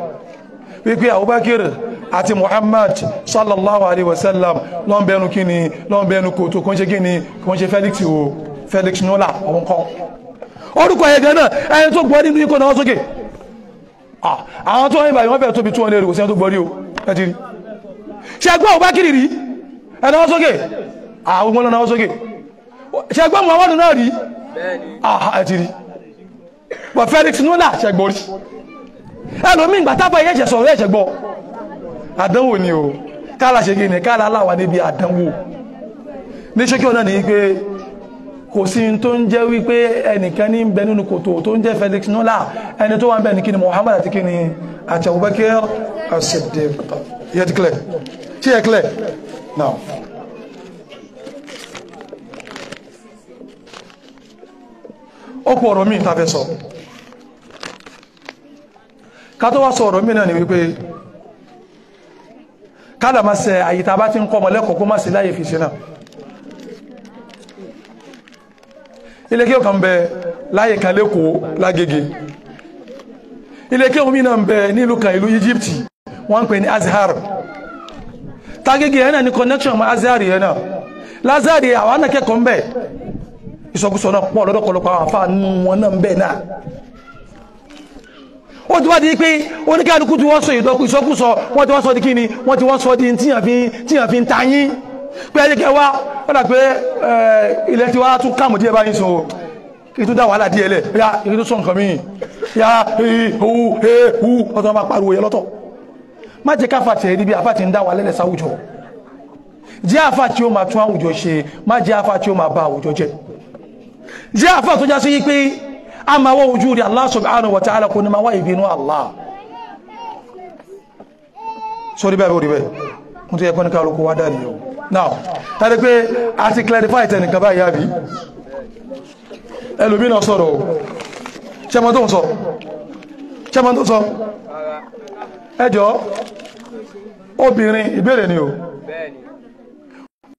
Wípé Abubakar àti Muhammad sallallahu alaihi wasallam lọ́n bẹnu kí ni lọ́n bẹnu kò tó kún ṣe kí ni kún ṣe Felix o. Felix Nola ọ̀hún kan orúkọ yẹn gan náà ẹni tó gbọ́ nínú ikọ̀ náà sókè. Àwọn tó ń bá ìwọ́n fẹ́ tóbi tó wọn lè rí kò sí ẹni tó gbọ́ rí o. Ẹ ti rí. Ṣe gbọ́ ọba kiri rí? Ẹni wọ́n sókè. Àwọn ọmọ náà wọ́n sókè. Ṣe gbọ́ Muhammadu náà rí? Ah, ẹ ti rí. Bọ̀ Felix Nola ṣe gbọ́ rí? Ẹlòmíì ìgbà tábà yẹ́ ṣẹ̀ sọ̀rọ̀ ẹ̀ṣẹ̀ gbọ́ àdánwò ni o. Káàlà ṣe gini káàlà aláwà níbi àdánwò. Ní ṣókí ọ̀nà ní pé kò sí tó ń jẹ́ wípé ẹnìkan ní bẹ nínú kòtò tó ń jẹ́ Felix Nola. Ẹni tó wà ń bẹ ní kí ni Muhammad àti kí ni àti Abubakar as-Siddiq. Yẹ ti clear? Ṣí yẹ clear? Now. Ó kú ọ̀rọ̀ míì tàbí sọ. Ká tó wá sọ ọ̀rọ̀ míì náà ni wípé kádà máa ṣe àyíta bá ti ń kọ́ ọmọlẹ́kọ̀ọ́ kó má sí láyé fi ṣe náà. Ilé kí o kàn bẹ láyé kan lẹ́kọ̀ọ́ lágége. Ilé kí omi náà bẹ kan ìlú Egypt wọ́n ń pè ní Azhar. Tágége yẹn náà ní connection mọ́ Azhar yẹn náà. Lazhar yẹn àwọn akẹ́kọ̀ọ́ ń bẹ. Ìsọkúsọ náà pọ̀ lọ́dọ̀kọlọpọ̀ àwọn àfáà nù wọn náà ń bẹ náà ó ti wá di pé oníkàlùkù tí wọ́n sọ ìsọkúsọ. Wọ́n ti wọ́n sọ di kíni? Wọ́n ti wọ́n sọ di tíyàn fi ń ta yín. Pé ẹjẹ́kẹ́ wá ó dà pé ilẹ̀ tí wá tún kàmù díẹ̀ báyìí sọ. Kí tó dá wàhálà díẹ̀ lẹ̀. Ya kí tó sọ nǹkan míì ya hu hu ọ̀tọ̀ máa pariwo yẹ lọ́tọ̀. Má jẹ́ káfà tẹ̀ níbi àfà tí ń dá wà lẹ́lẹ̀ sáwùjọ. Jẹ́ àfà tí ó máa tún àwùjọ ṣe má jẹ́ àfà tí ó máa bà àwùjọ jẹ́. Jẹ́ àfà tó já sí yí pé a máa wá ojú rí Allah subhanahu wa ta'ala kò ní máa wá ìbínú Allah. Sórí bẹ́ẹ̀ orí bẹ́ẹ̀. Mú tó yẹ kọ́ni kálukú wá dáa nìyẹn now tàbí pé a ti clarify tẹnìkan báyìí àbí? Ẹlòmí náà sọ̀rọ̀ ṣẹ́mọ́ tó ń sọ? Ṣẹ́mọ́ tó sọ? Ẹjọ́ obìnrin ìbéèrè ni o.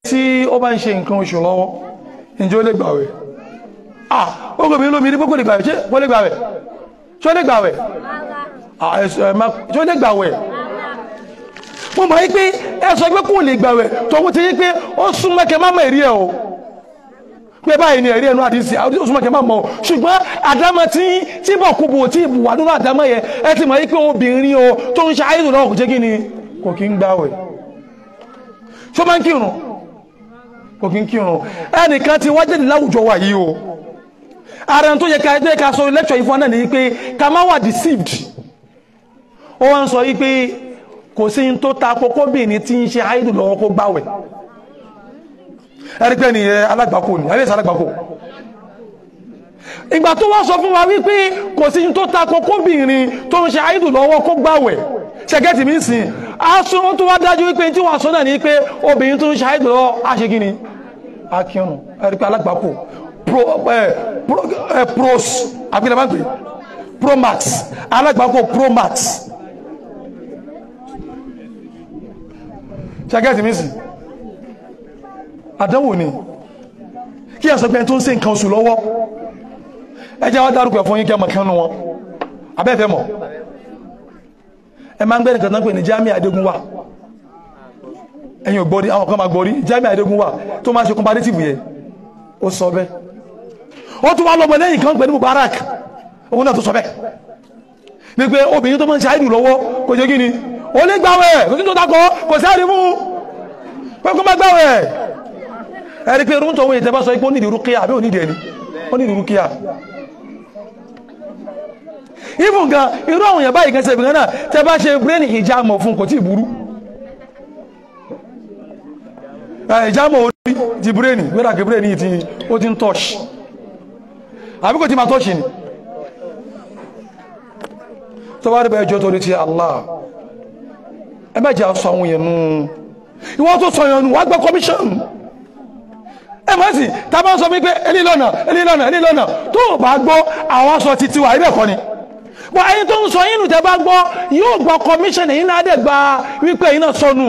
Tí ó bá ń ṣe nǹkan oṣù lọ́wọ́ ǹjẹ́ ó lè gbàwẹ̀ ah gbogbo obìnrin lómi ní gbogbo lè gbàwẹ̀. Ṣé wọ́n lè gbàwẹ̀? Ṣé ó lè gbàwẹ̀? Ah ṣé ó lè gbàwẹ̀? Mo mọ̀ yí pé ẹ sọ pé kò lè gbàwẹ̀. Tọ́wọ́ ti yí pé ó súnmọ́ kẹ má mọ̀ ẹ̀rí ẹ̀ o. Pé báyìí ni ẹ̀rí ẹ̀nu àdìsí ó súnmọ́ kẹ má mọ̀ o. Ṣùgbọ́n àdámọ́ tí tí bọ̀ kú bò tí ìbùwà nínú àdámọ́ yẹn ẹ ti mọ̀ yí pé obìnrin o tó ń ṣe àìsàn náà kò jẹ́ kí ni? Kò kí ń gbàwẹ̀. Ṣó máa ń kírun? Kò kí ń kírun. Ẹnìkan ti wá jáde láwùjọ wa yìí o ara tó yẹ ká ẹ ká sọ lẹ́kṣọ̀ yìí fún ọ náà ni pé ká má wà deceived. Ó wá ń sọ yí pé kò sí ní tó ta kókóbìnrin tí ń ṣe àìdù lọ́wọ́ kó gbáwẹ̀. Ẹ̀rípẹ́ ni alágbàkó ni ẹ̀rípẹ́ alágbàkó ìgbà tó wá sọ fún wa wípé kò sí ní tó ta kókóbìnrin tó ń ṣe àìdù lọ́wọ́ kó gbáwẹ̀. Ṣẹ̀gẹ́tì mi sìn? Aṣọ tó wá dájú wípé tí wọ́n sọ náà ni pé obìnrin tó ń ṣe àìdù lọ́wọ́ aṣegini akíọ̀nù ẹ̀rípẹ́ alágbàkó pro pro pros àbílẹ̀ máa ń pè? Promax alágbàkó promax ṣagẹ́tì mí sí? Àdánwò ni. Kí ẹ̀sọ́ pé tó ń ṣe nǹkan oṣù lọ́wọ́? Ẹjẹ́ wá dárúkọ fún yín kí ẹmọ kan nù wọn abẹ́fẹ́ mọ̀. Ẹ máa ń gbẹ́ nìkan tán pè ní Jamiu Adégúnwà ẹ̀yin ò gbọ́rí àwọn kan máa gbọ́rí Jamiu Adégúnwà tó máa ṣe comparative yẹ ó sọ bẹ́ẹ̀ ó tún wá lọ́mọ lẹ́yìn kan pẹ̀lú Mubarak. Òun náà tó sọ bẹ́ẹ̀. Ní pé obìnrin tó máa ń ṣe àìdù lọ́wọ́ kò jẹ́ kí ni? Ó lè gbàwẹ̀ kò sí tó takọ̀ kò sẹ́rí mú pé kó má gbàwẹ̀ ẹ̀rí pé irun tó wọ́n ìtẹ́bá sọ ipò nídìí rúkíyà àbí onídìí ẹni? Ó nídìí rúkíyà even gan irú àwọn èèyàn báyìí gẹ́sẹ̀ ìbìkan náà tẹ́ bá ṣe brain ìjámọ̀ fún kò tí ì burú. Ìjámọ̀ orí ti brain kí brain yìí ó ti ń touch àbí kò tí ma touch ni? Tó bá rí bá ẹjọ́ torí ti Allah. Ẹ má jẹ́ àṣọ àwọn èèyàn nù. Ìwọ́n tó sọ èèyàn nù wá gbọ́ commission. Ẹ má sì tá a bá sọ mí pé elí lọ́nà elí lọ́nà elí lọ́nà. Tó o bá gbọ́ àwọn aṣọ titi wa ibẹ̀ kọ́ ni? Wọ́n ẹni tó ń sọ yín nù tẹ́ bá gbọ́ yóò gbọ́ commission èyí náà dẹ̀ gba wípé èyí náà sọnù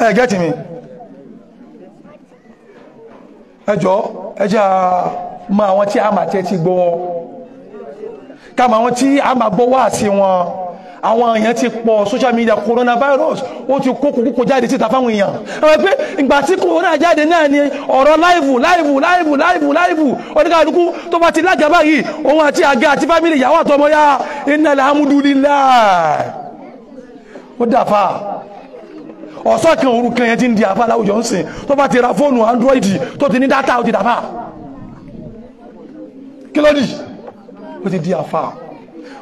ẹ gẹ́tì mi ẹ jọ ẹ jẹ́ mọ àwọn tí a máa tẹ́ ti gbọ́ ká mọ àwọn tí a máa gbọ́ wá sí wọn. Àwọn èèyàn ti pọ̀ social media coronavirus ó ti kó kòkòkò jáde síta fáwọn èèyàn. Ẹ̀wọ̀n pé ìgbà tí corona jáde náà ni ọ̀rọ̀ láìvù láìvù láìvù láìvù láìvù oníkàlùkù tó bá ti lájà báyìí òun àti àgẹ́ àti fámìlì ìyàwó àtọmọ ya innal hamdulillah. Ó dàfà ọ̀sọ́ kan òru kan yẹn ti ń di àfà láwùjọ ń sìn. Tó bá ti ra fóònù android tó ti ní dátà ó ti dàfà kí ló dì? Ó ti di àfà.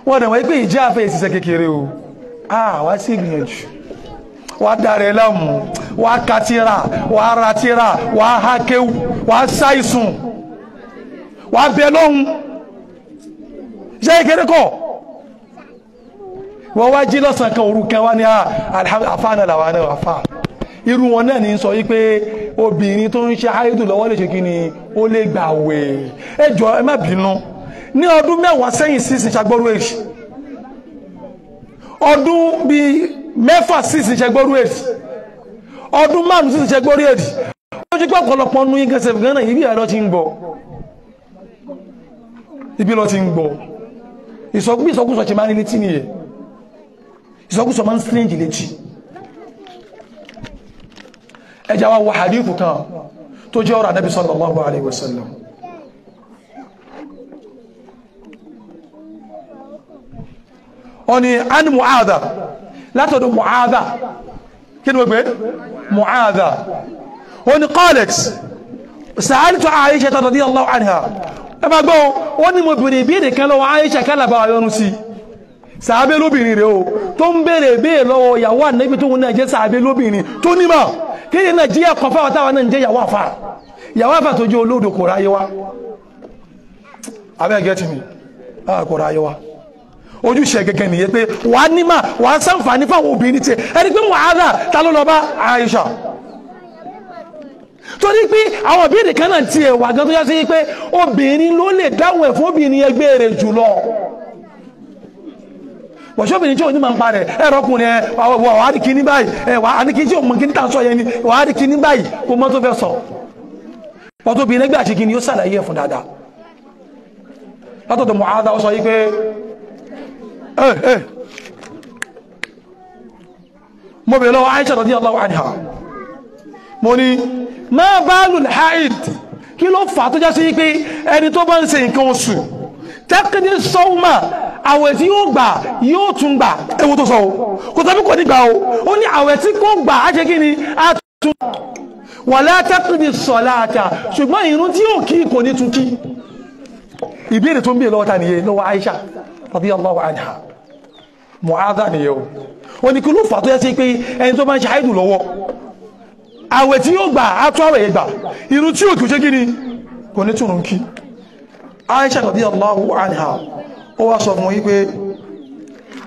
Wọ́n dẹ̀ wọ́n pé ìjẹ́ àfẹ́ ìsìsẹ́ kékeré o. Wá sí ìgbìyànjú. Wá dára láàmú. Wá katira wá ratira wá hákéwù wá sáìsùn wá bẹ lọ́hun iṣẹ́ kékeré kọ́ wọ́n wá jí lọ́sàn kan òru kan wá ní àfáànà làwọn náà àfá irú wọn náà ní sọ wípé obìnrin tó ń ṣe àìdù lọ́wọ́ lè ṣe kí ni ó lè gbàwẹ̀ ẹ jọ̀ọ́ ẹ má bínú. Ní ọdún mẹ́wàá sẹ́yìn sísìn ṣagbọ́rú èṣì ọdún bíi mẹ́fà sísìn ṣagbọ́rú èṣì ọdún márùn sísìn ṣagbọ́rú èṣì ó jí pé ọ̀pọ̀lọpọ̀ nú yínkẹsẹ̀ gánà ibi ẹ̀rọ ti ń gbọ́. Ibi lọ ti ń gbọ́. Ìsọkúsọ ṣe máa ní létí nìyẹn ìsọkúsọ máa ń strange létí. Ẹjá wa wà hadithu kan tó jẹ́ ọ̀rọ̀ Ànábì sallallahu alaihi wasallam ọni an mu'adha. Látọ̀dọ̀ mu'adha. Kí ni wọ́n gbé mu'adha. Wọ́n ni qalat sa'altu Aisha radiyallahu anha. Ẹ ma gbọ́ wọ́n ni mo bèèrè ìbéèrè sàábé lóbìnrin rẹ̀ o tó ń bèèrè ìbéèrè lọ́wọ́ ìyàwó ànábì tó wọn náà jẹ́ sàábé lóbìnrin tó nímọ̀ kéde náà jí ẹ̀kọ́ fáwọn táwọn náà ń jẹ́ ìyàwó àfà. Ìyàwó àfà tó jẹ́ olóòdò kò ráyé wá. Abẹ́ gẹ́tì mi kò ráyé wá. Ojúṣe gẹ́gẹ́ nìyẹn pé wàá nímà wàá sàǹfààní fáwọn obìnrin tiẹ̀. Ẹni pé wàhálà ta ló lọ bá Aisha? Torí pé àwọn ìbéèrè kan náà tiẹ̀ wà gan tó yá sí pé obìnrin ló lè dáhùn ẹ̀ obìnrin ẹgbẹ́ rẹ̀ jùlọ wọ̀ṣọ́bìnrin tí ò ní ma ń pa rẹ̀. Ẹ̀rọkùnrin ẹ̀ wà á rí kíní báyìí. Ẹ̀ wà á ní kí tí ò mọ̀ kí ní tàn sọ yẹn ni. Wà á rí kíní báyìí. Kó mọ́ tó fẹ́ sọ. Pọ̀tọ́bìnrin ẹgbẹ́ àti kíní yóò ṣàlàyé ẹ̀ fún dáadáa. Látọ̀dọ̀ Mu'adha sọ yí pé mo bèèrè lọ́wọ́ Aisha radiyallahu anha. Mo ní ma balul haid. Kí ló fà tó já sí pé ẹni tó bá ń ṣe nǹkan oṣù tẹ́kìdí sọ́wọ́mà àwẹ̀ tí yóò gbà yóò tún gbà. Ewu tó sọ o. Kò tàbí kò ní gbà o. Ó ní àwẹ̀ tí kò gbà á ṣe kí ni? A tún. Wala tẹ́kìdí sọ̀láàtà ṣùgbọ́n ìrun tí yóò kí kò ní tún kí. Ìbéèrè tó ń bèèrè lọ́wọ́ ta nìyẹn lọ́wọ́ Aisha radiyallahu anha. Mu'adha nìyẹn o. Ó ní kí ló fà tó yẹ sí pé ẹni tó bá ń ṣe àìdù lọ́wọ́? Àwẹ̀ tí yóò gbà á tún àwẹ̀ yẹn gbà. Ìrun tí yóò kí ó ṣe kí ni? Kò ní tún Aisha radiyallahu anha ó wá sọ fún wípé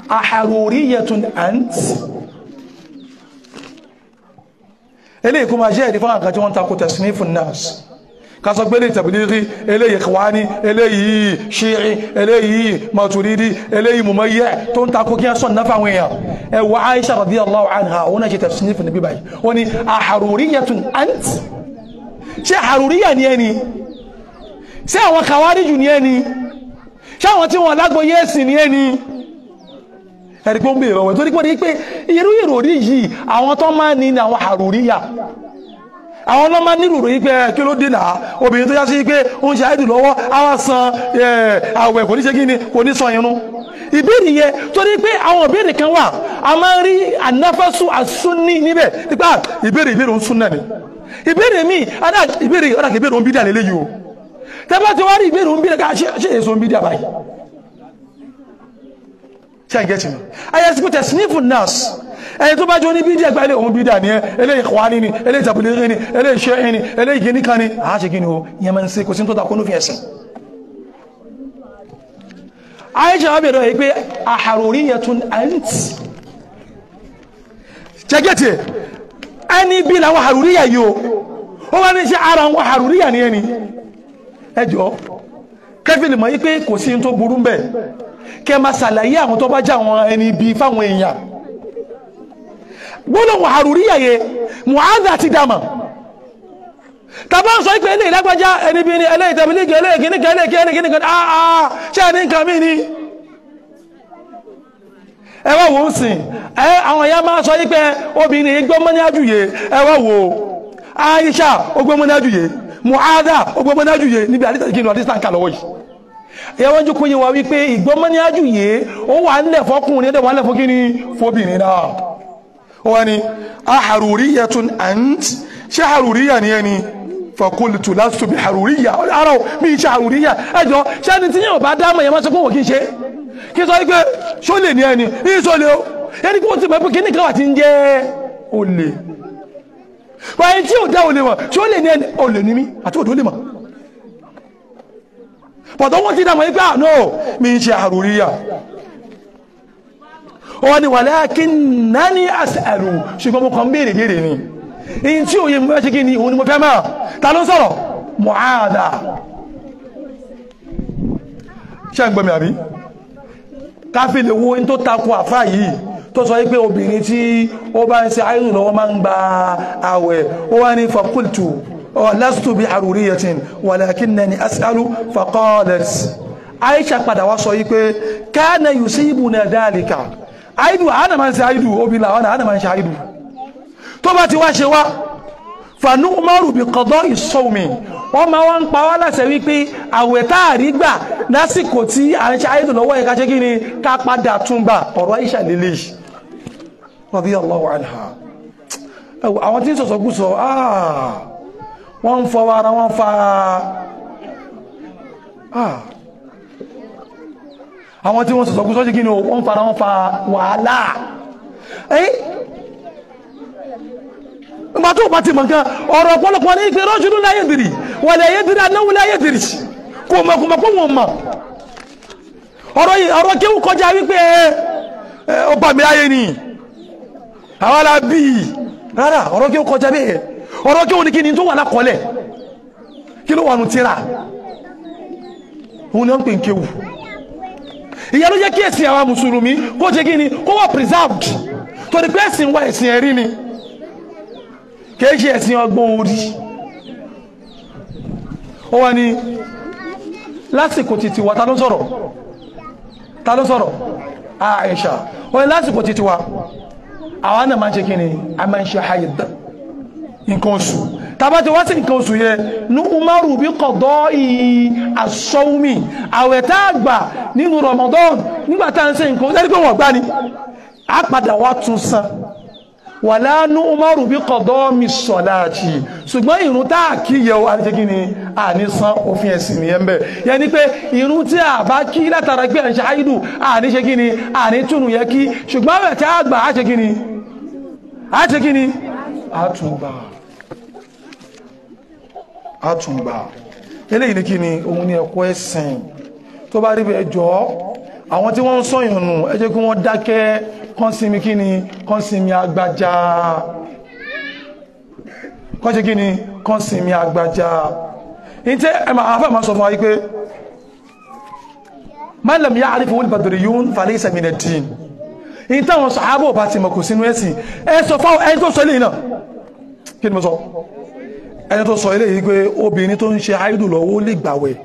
aharuriyatun ant. Eléyìí kó máa jẹ́ ìdí fún àkàtí wọ́n takò tasnifun nas kásọ gbélé tàbílírí eléyìí ikhwani eléyìí shi'i eléyìí maturidi eléyìí mumayya tó ń takò kí a sọ náfà àwọn èèyàn. Ẹwà Aisha radiyallahu anha wọ́n náà ṣe tasnifun níbí báyìí. Wọ́n ni aharuriyatun ant. Ṣe haruriya ni ẹni ṣé àwọn kàwáríjù ní ẹni ṣé àwọn tí wọ́n lágbọ́ yẹ́sì ní ẹni ẹ̀rí pé ó ń bèèrè ọ̀wẹ̀ tó ní pé pé irú ìròrí yìí àwọn tó máa ní àwọn àròríyà àwọn ọlọ́mọ nílùú ròyìn pé kí ló dènà obìnrin tó yá sí pé ó ń ṣe àìdù lọ́wọ́ àwọn san àwẹ̀ kò ní ṣe kí ni kò ní san irun. Ìbéèrè yẹ tó ní pé àwọn ìbéèrè kan wà a máa ń rí ànáfẹ́sù àsúnní níbẹ̀. Nípa ìbéèrè ìbéèrè ń sún náà ni. Ìbéèrè míì ìbéèrè ọ̀dà kì ń bí dà lélẹ́yìí o tẹ́bá ti wá rí ìbéèrè ń bí dà ṣe èso ń bí dà báyìí? Ṣe ń gẹ́tì mi? Ayé sí pé tẹ̀sínífù nọ́ọ̀sì ẹni tó bá jọ ní bídíà gba ilé òun bídíà ní ẹ. Eléyìí kwani ni eléyìí tàbílẹ̀ ní eléyìí ṣe ní eléyìí gini kan ní àá ṣe gini o? Ìyẹn máa ń ṣe kò sí tó takò ní fi ẹ̀sìn. Aisha wá bèèrè yìí pé aharuriyatun ant. Ṣẹgẹ́tì ẹni bí làwọn haruriya yìí o. Ó wá ní ṣe wọn ẹni ẹjọ́ kẹfìlì mọ̀ yí pé kò sí tó burú bẹ́ẹ̀ kẹ máa ṣàlàyé àwọn tó bá já àwọn ẹni bí fáwọn èèyàn. Gbọ́nà àrùríyà yẹ Mu'adha ti dámà tàbá ń sọ ìpé ilé ìlágbájá ẹni bí ní ẹlẹ́ ìtẹ̀bílígì ẹlẹ́ ìkíníkà ẹlẹ́ ìkíníkà ẹlẹ́ ìkíníkà àà ṣe ní nǹkan mí ní ẹ wá wò ó sìn ẹ àwọn ìyá máa sọ yí pé obìnrin yìí gbọ́mọ́ ní àjùyè ẹ wá wò ó. Aisha ó gbọ́mọ́ ní àjùyè Mu'adha ó gbọ́mọ́ ní àjùyè níbi àdìsá kí ni àdìsá ń kà lọ́wọ́ yìí. Ìyá wọn jókòó yẹ wá wípé ìgbọ́mọ́ ní àjùyè ó wà ń lẹ̀ fọkùnrin ẹ̀dẹ̀ wà ń lẹ̀ fún kí ni fóbìnrin náà. Ó wá ní aharuriyatun ant. Ṣé haruriya ni ẹni fakultu lastu bi haruriya. Ara o mi ṣe haruriya. Ẹjọ ṣẹni tí yóò bá dámọ̀ yẹn máa sọ pé wọ́n kì í ṣe? Kí sọ wípé ṣó lè ní ẹni ní ìṣó lè o. Ẹni kí wọ́n ti mọ̀ pé kíní kan wà tí ń jẹ́ olè wáyé tí ò dá olè mọ̀ ṣó lè ní ẹni olè ní mí àti òdó lè mọ̀. Pọ̀tọ́ wọ́n ti yí pé àná mi ṣe haruriya wọ́n ni walakinnani as'alu. Ṣùgbọ́n mo kàn béèrè béèrè ni. In tí òye mọ́ ṣe kí ni òun ni mo fẹ́ máa ta ló sọ̀rọ̀? Mu'adha. Ṣe ń gbọ́mí àbí? Káfí lè wo in tó takò àfá yìí tó sọ wípé obìnrin tí ó bá ń ṣe àìrù lọ́wọ́ máa ń gba àwẹ̀ ó wá ní fakultu lastu bi haruriyatin walakinnani as'alu faqalat. Aisha padà wá sọ wípé kana yusibuna dhalika. Àìdù àánà máa ń ṣe àìdù obìnrin àwọn àánà máa ń ṣe àìdù tó bá ti wá ṣe wá fànú umaru bí kọ̀dọ̀ ìsọ́mi wọ́n máa wá ń pa wá láṣẹ wípé àwẹ̀ táàrí gbà lásìkò tí à ń ṣe àìdù lọ́wọ́ ẹ̀ka ṣe kí ni? Ká padà tún gbà. Ọ̀rọ̀ Aisha lélẹ̀ yìí radiyallahu anha. Àwọn tí ń sọ̀sọ̀ kú sọ wọ́n ń fọwọ́ ara wọn fa àwọn tí wọ́n sọ̀sọ̀ kú sọ́ ṣe kí ni wọ́n fara wọn fa wàhálà. Nígbà tó bá ti mọ̀ nǹkan ọ̀rọ̀ ọ̀pọ̀lọpọ̀ ní ìpè rọ́ṣùlù láyé dìrì wà láyé dìrì anáwó láyé dìrì kò mọ̀ kò mọ̀ kó wọn mọ̀. Ọ̀rọ̀ kéwù kọjá wípé ọba mi láyé ni àwọn alábí rárá ọ̀rọ̀ kéwù kọjá bẹ́ẹ̀. Ọ̀rọ̀ kéwù ní kí ni tó wà lákọọ́lẹ̀? Kí ló wà nù tíra òun ni wọ́n pè ń kéwù. Ìyá ló jẹ́ kí ẹ̀sìn àwọn mùsùlùmí kó jẹ́ kí ni? Kó wà preserved. Torí pé ẹ̀sìn wa ẹ̀sìn ẹ̀rí ni. Kìí ṣe ẹ̀sìn ọgbọ́n orí. Ó wá ní lásìkò títí wa ta ló sọ̀rọ̀? Ta ló sọ̀rọ̀? Àìṣà ó ní lásìkò títí wa àwọn náà máa ń ṣe kí ni? A máa ń ṣe haid nǹkan oṣù. Tàbá ti wá sí nǹkan oṣù yẹ ní umaru bí kọ̀dọ̀ ìyí àṣọ́wùmí àwẹ̀ tá a gbà nínú Ramadan nígbà tá à ń ṣe nǹkan oṣù ẹni pé wọ́n gbá ni. A padà wá tún san wàlá ní umaru bí kọ̀dọ̀ mi sọ̀láàtì ṣùgbọ́n ìrun tá a kí yẹ o àti kí ni? A ní san òfin ẹ̀sìn nìyẹn bẹ́ẹ̀. Yẹn ni pé ìrun tí a bá kí látara gbé ẹ̀ṣẹ̀ àìdù a ní ṣe kí ni? A ní túnú yẹ kí. Ṣùgbọ́n àwẹ̀ tí a gbà á ṣe kí ni? A ni? A tún eléyìí ni kí ni? Òun ni ẹ̀kọ́ ẹ̀sìn. Tó bá rí bẹ́ẹ̀ jọ àwọn tí wọ́n ń sọ̀yàn nù ẹ kí wọ́n dákẹ́ kán sinmi kí ni kán sinmi agbájá. Kán ṣe kí ni kán sinmi agbájá. Ní tí ẹ máa afẹ́ máa sọ fún wa wípé man lam ya'rifu al-badriyyun falaysa min ad-din. Ní táwọn sàhábà bá ti mọ̀ kò sínú ẹ̀sìn ẹ sọ fáwọn ẹni tó sọ eléyìí náà. Kí ni mo sọ? Ẹni tó sọ eléyìí pé obìnrin tó ń ṣe áìdù lọ́wọ́ lè gbàwẹ̀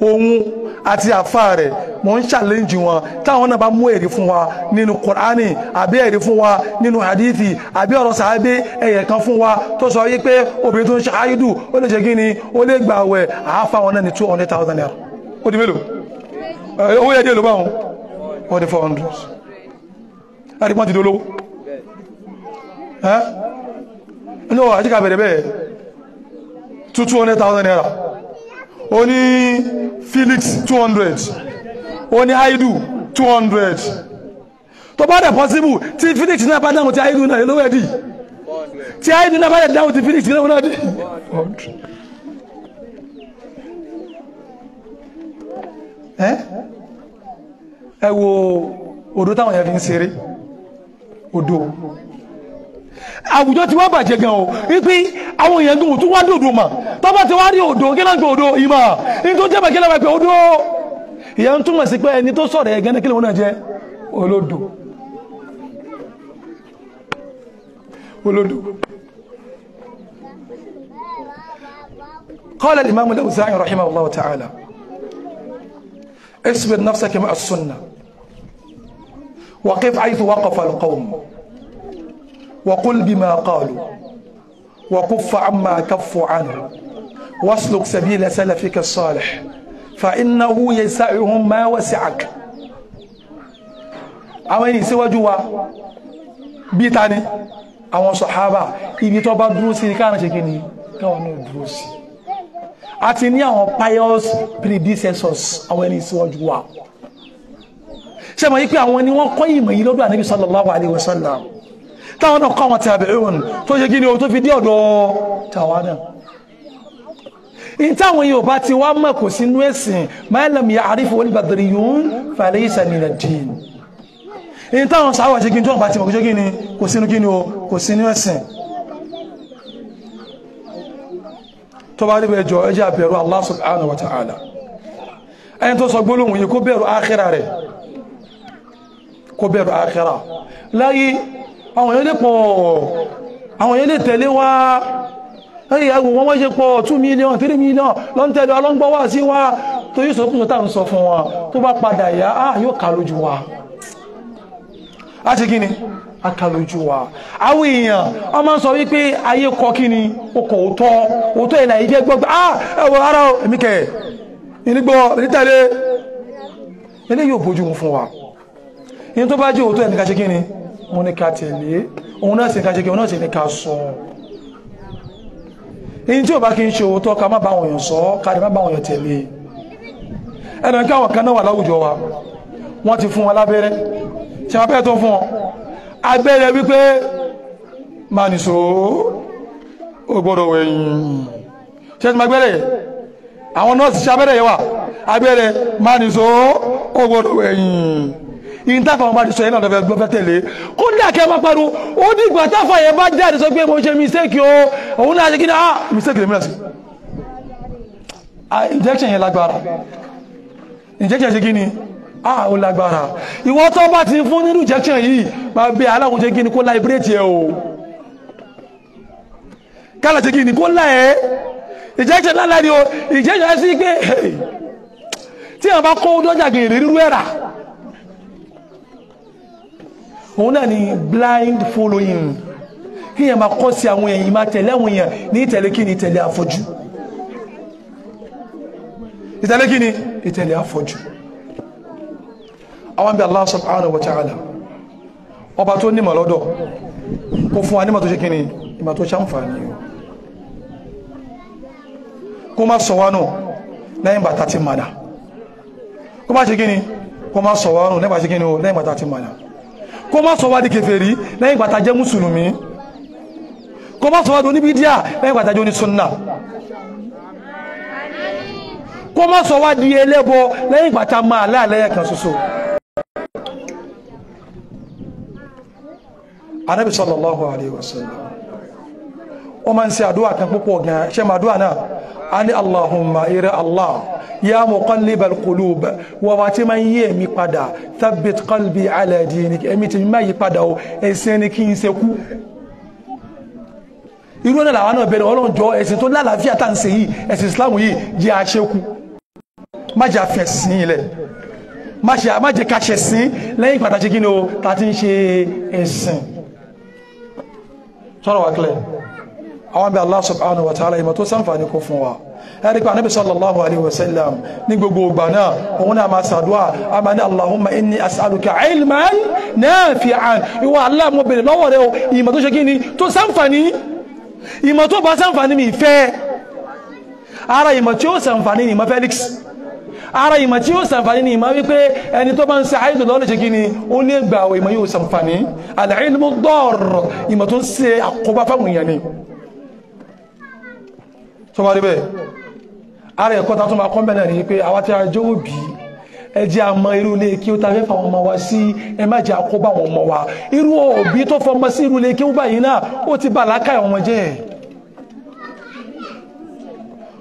ohun àti àfá rẹ̀ mọ̀ ń challenge wọn. Táwọn náà bá mú ẹ̀rí fún wa nínú Kùránì àbí ẹ̀rí fún wa nínú hadithi àbí ọ̀rọ̀ sàábé ẹ̀yẹ̀ kan fún wa tó sọ yí pé obìnrin tó ń ṣe áìdù ó lè ṣe kí ni? Ó lè gbàwẹ̀ àáfà wọn náà ní two hundred thousand naira. Ó di mélòó? Owó yẹ díẹ̀ ló bá wọn. Ó di four hundred. Láti pọ́n ti dolówó ẹ́? Ní ọ̀ àjíkà bẹ̀rẹ̀ bẹ́ẹ̀. Two two hundred thousand naira ó ní Felix two hundred. Ó ní Aidu two hundred. Tó bá dẹ̀ possible tí Felix náà bá dáhùn tí Aidu náà lówó ẹ̀dì tí Aidu náà bá dẹ̀ dáhùn tí Felix náà dì. Ẹ́ ẹ wo odò táwọn yẹn fi ń ṣeré? Odò àwùjọ tí wọ́n bàjẹ́ gan o wípé àwọn èèyàn gan òtún wá dòdò mà tọ́bá ti wá rí odò kí náà gbé odò ìmọ̀ ní tó jẹ́ bàjẹ́ lọ́wọ́ pé odò ìyẹn ń túmọ̀ sí pé ẹni tó sọ̀rọ̀ ẹ̀gẹ́ ní kí lóun náà jẹ́ olódò olódò قال الإمام الأوزاعي رحمه الله تعالى اصبر نفسك مع السنة waqif haythu waqafa al-qawm qalu wa kuffa amma kaffu anhu wasluk sabila salafika as-salih fa innahu yasa'uhum ma wasi'ak àwọn ẹni síwájú wa bí ta ni? àwọn sọ̀hábà ibi tó bá dúró sí káàrin ṣe kí ni? káwọn náà dúró sí. a ti ní àwọn pious predecessors àwọn ẹni síwájú wa. ṣe mọ̀ yí pé àwọn ni wọ́n kọ́ ìmọ̀ yìí lọ́dọ̀ ànábì sallallahu alaihi wasallam táwọn náà kọ́ àwọn tabi'un tó ṣe kí ni o tó fi dé ọ̀dọ̀ tàwa náà in táwọn yóò bá ti wá mọ̀ kò sínú ẹ̀sìn ma lam ya'rifu al-badriyun falaysa min ad-din. In táwọn sáwọ̀ ṣe kí n tó bá ti mọ̀ kò ṣe kí ni kò sínú kí ni o kò sínú ẹ̀sìn. Tó bá rí bẹ̀ jọ àbẹ̀rù Allah subhanahu wa ta'ala. Ẹni tó sọ gbólóhùn yìí kó bẹ̀rù àkhírà rẹ̀. Kó bẹ̀rù àkhírà láyé àwọn èèyàn lè pọ̀. Àwọn èèyàn lè tẹ̀lé wá ẹ̀yìn ẹgbù wọ́n wọ́n ṣe pọ̀. 2 million 3 million. Lọ́n tẹ̀lé ọlọ́gbọ́ wá sí wá tó yíò sọ kúrò táà ń sọ fún wọn tó bá padà yá á yóò ká lójú wa. Á ti kí ni? A ká lójú wa. Àwọn èèyàn wọ́n máa ń sọ wípé ayé kọ kí ni? Okò òótọ́ òótọ́ ìlà ìfẹ́ gbọ́gbọ́ á ẹwọ ara èmi kẹ̀ ìnigbọ́ nítẹ̀lé ilé yóò bójú mu fún wa. Ìyẹn tó bá jẹ́ òótọ́ ẹni ká ṣe kí wọ́n ní ká tẹ̀lé. Òun náà sì ká ṣe òun náà sì ní ká sọ. Èyí tí ò bá kí ń ṣe òótọ́ ká má bá wọn yàn sọ ká lè má bá wọn yàn tẹ̀lé. Ẹnì kí àwọn kan náà wà láwùjọ wa. Wọ́n ti fún wọn lábẹ́rẹ́. Ṣe wọ́n bẹ́ẹ̀ tó fún wọn? Abẹ́rẹ́ wípé máa nìṣó ó gbọ́dọ̀ wẹ̀yìn ṣe ti máa gbẹ́rẹ́ àwọn nọ́ọ̀sì ṣe abẹ́rẹ́ yẹ wà. Abẹ́rẹ́ máa nìṣó ó gbọ́dọ̀ wẹ̀yìn yìí táfà wọn bá ti sọ yẹn náà lọ́fẹ́ lọ́fẹ́ tẹ̀lé. Kó ní àkẹ́ máa pariwo ó ní ìgbà táfà yẹn bá jáde sọ pé mo ṣe mistake o òun náà ṣe kí ni ah mistake lè mìíràn sí injection yẹn lágbára. Injection ṣe kí ni ah ó lágbára. Ìwọ́n tó bá ti fún nínú injection yìí máa bẹ aláwọ̀ ṣe kí ni kó liberate ẹ o. Kálá ṣe kí ni kó lá ẹ. Injection náà láti o. Injection ẹ sí pé tí àwọn bá kó dọ́jà gèrè rírú ẹ̀rà òun náà ni blind following. Kí yẹn máa kọ́ sí àwọn èèyàn máa tẹ̀lé àwọn èèyàn ní ìtẹ̀lé kí ni? Ìtẹ̀lé afọ́jú ìtẹ̀lé kí ni? Ìtẹ̀lé afọ́jú àwọn bí Allah subhanahu wa ta'ala. Ọba tó nímọ̀ lọ́dọ̀. Kó fún wa nímọ̀ tó ṣe kí ni? Ìmọ̀ tó ṣàǹfààní kó má sọ wánù lẹ́yìn bàtà ti màdà kó má ṣe kí ni? Kó má sọ kí ni lẹ́yìn bàtà ti màdà kó má sọ wá di kèfèrí lẹ́yìn ìgbà tá jẹ́ mùsùlùmí. Kó má sọ wá di oníbídíà lẹ́yìn ìgbà tá jẹ́ onísúnnà. Kó má sọ wá di ẹlẹ́bọ lẹ́yìn ìgbà tá máa láàlẹ́yẹ kan ṣoṣo. Anábì sallallahu alayhi wa sallam ó máa ń ṣe àdúrà kan púpọ̀ gan. Ṣe máa àdúrà náà? A ní allahumma ire allah. Ya muqallibal qulub. Wọ́n wá tí máa ń yí ẹ̀mí padà. Thabbit qalbi ala dinik. Ẹ̀mí tí máa yí padà o. Ẹ̀sìn ni kí n ṣe kú. Irú náà làwọn náà bẹ̀rẹ̀ ọlọ́njọ́ ẹ̀sìn tó lálàáfíà tá ń ṣe yìí ẹ̀sìn islam yìí jẹ́ àṣekú má jẹ́ àfẹ́sìn ilẹ̀ má jẹ́ sí lẹ́yìn pàtàkì kí ni o? Ta ti ń ṣe ẹ̀sìn. Sọ́rọ̀ wà kílẹ̀ àwọn bí Allah subhanahu wa ta'ala ìmọ̀ tó sánfàní kó fún wa. Ẹ̀ríkà anábì sallallahu alaihi wasallam ní gbogbo ọgbà náà òun náà máa sàdúwà a máa ní Allahumma inni as'aluka ilman nafi'an. Ìwọ Allah mo bèèrè lọ́wọ́ rẹ̀ ìmọ̀ tó ṣe kí ni? Tó sánfàní ìmọ̀ tó bá sánfàní mi fẹ́. Ara ìmọ̀ tí ó sánfàní ni ìmọ̀ Felix. Ara ìmọ̀ tí ó sànfàní ní ìmọ̀ wípé ẹni tó bá ń ṣe àìdò lọ́lẹ̀ ṣe kí ni? Ó ẹgbà àwọ̀ ìmọ̀ yóò sànfàní al-ilmu dar ìmọ̀ tó ń ṣe àkóbá fáwọn èèyàn ni tó bá rí bẹ́ẹ̀. Ara ẹ̀kọ́ ta tó máa kọ́ńbẹ̀ náà ni pé àwa tí a jẹ́ òbí ẹ jẹ́ àmọ́ irú ilé kí ó ta fẹ́ fáwọn ọmọ wa sí ẹ má jẹ́ àkóbá àwọn ọmọ wa. Irú òbí tó fọmọ sí irú ilé kí ó báyìí náà ó ti bà lákàyè ọmọ jẹ́.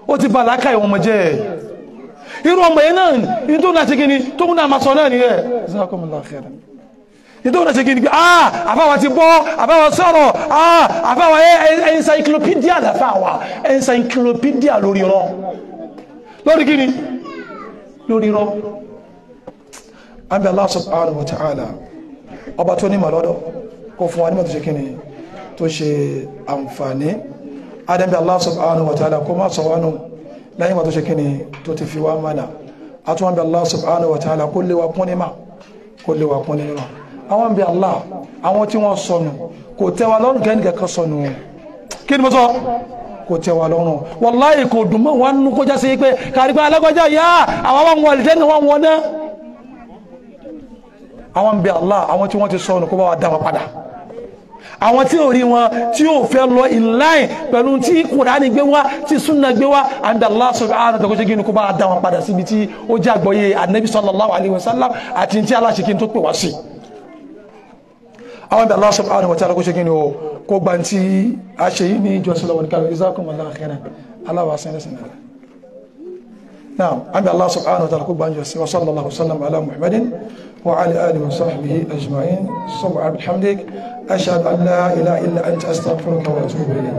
Ó ti bà lákàyè ọmọ jẹ́. Irú ọmọ yẹn náà ní tó náà ṣe kí ni tó múnà máa sọ náà ni ní tó náà ṣe kí ni ah àfáwà ti bọ́ àfáwà sọ̀rọ̀ ah àfáwà encyclopedia làfáwà encyclopedia lórí rọ lórí kí ni? Lórí rọ àbí Allah subhanahu wa ta'ala ọba tó nímọ̀ lọ́dọ̀ kó fún wa nímọ̀ tó ṣe tó ṣe àǹfààní. Adẹ́bí Allah subhanahu wa ta'ala kó má sọ wánú lẹ́yìn wà tó ṣe tó ti fi wá mọ́nà. Àtúwọ́n bí Allah subhanahu wa ta'ala kó lè wa kún ní mà kó lè wa kún ní mà àwọn bí Allah àwọn tí wọ́n sọnù kò tẹ́wa lọ́rùn kẹ́nìkẹ́ kan sọnù. Kí ni mo sọ? Kò tẹ́wa lọ́rùn. Wàláyé kò dùn mọ́ wọn nú kó já sí pé kárí pé alágbájá yá àwọn wọn lè tẹ́ni wọn náà àwọn bí Allah àwọn tí wọ́n ti sọnù kó bá wa dá wọn padà. Àwọn tí ò rí wọn tí ò fẹ́ lọ in line pẹ̀lú tí kùránì gbé wá tí súnà gbé wá and Allah subhanahu wa ta'ala gínú kó bá dá wọn padà síbi tí ó jẹ́ àgbọ́yé anabi sallallahu alayhi wa sallam àti tí aláṣekí tó pè wá sí àwọn bí Allah subhanahu wa ta'ala kó ṣe kí o kó gba ti a ṣe yìí ní ìjọsìn lọ́wọ́ nìkan. Ìzákùn Allah khairan Allah wa sẹ́yìn lẹ́sìn نعم عند الله سبحانه وتعالى كل بانجس وصلى الله وسلم على محمد وعلى اله وصحبه اجمعين سبحانك بحمدك اشهد ان لا اله الا انت استغفرك واتوب اليك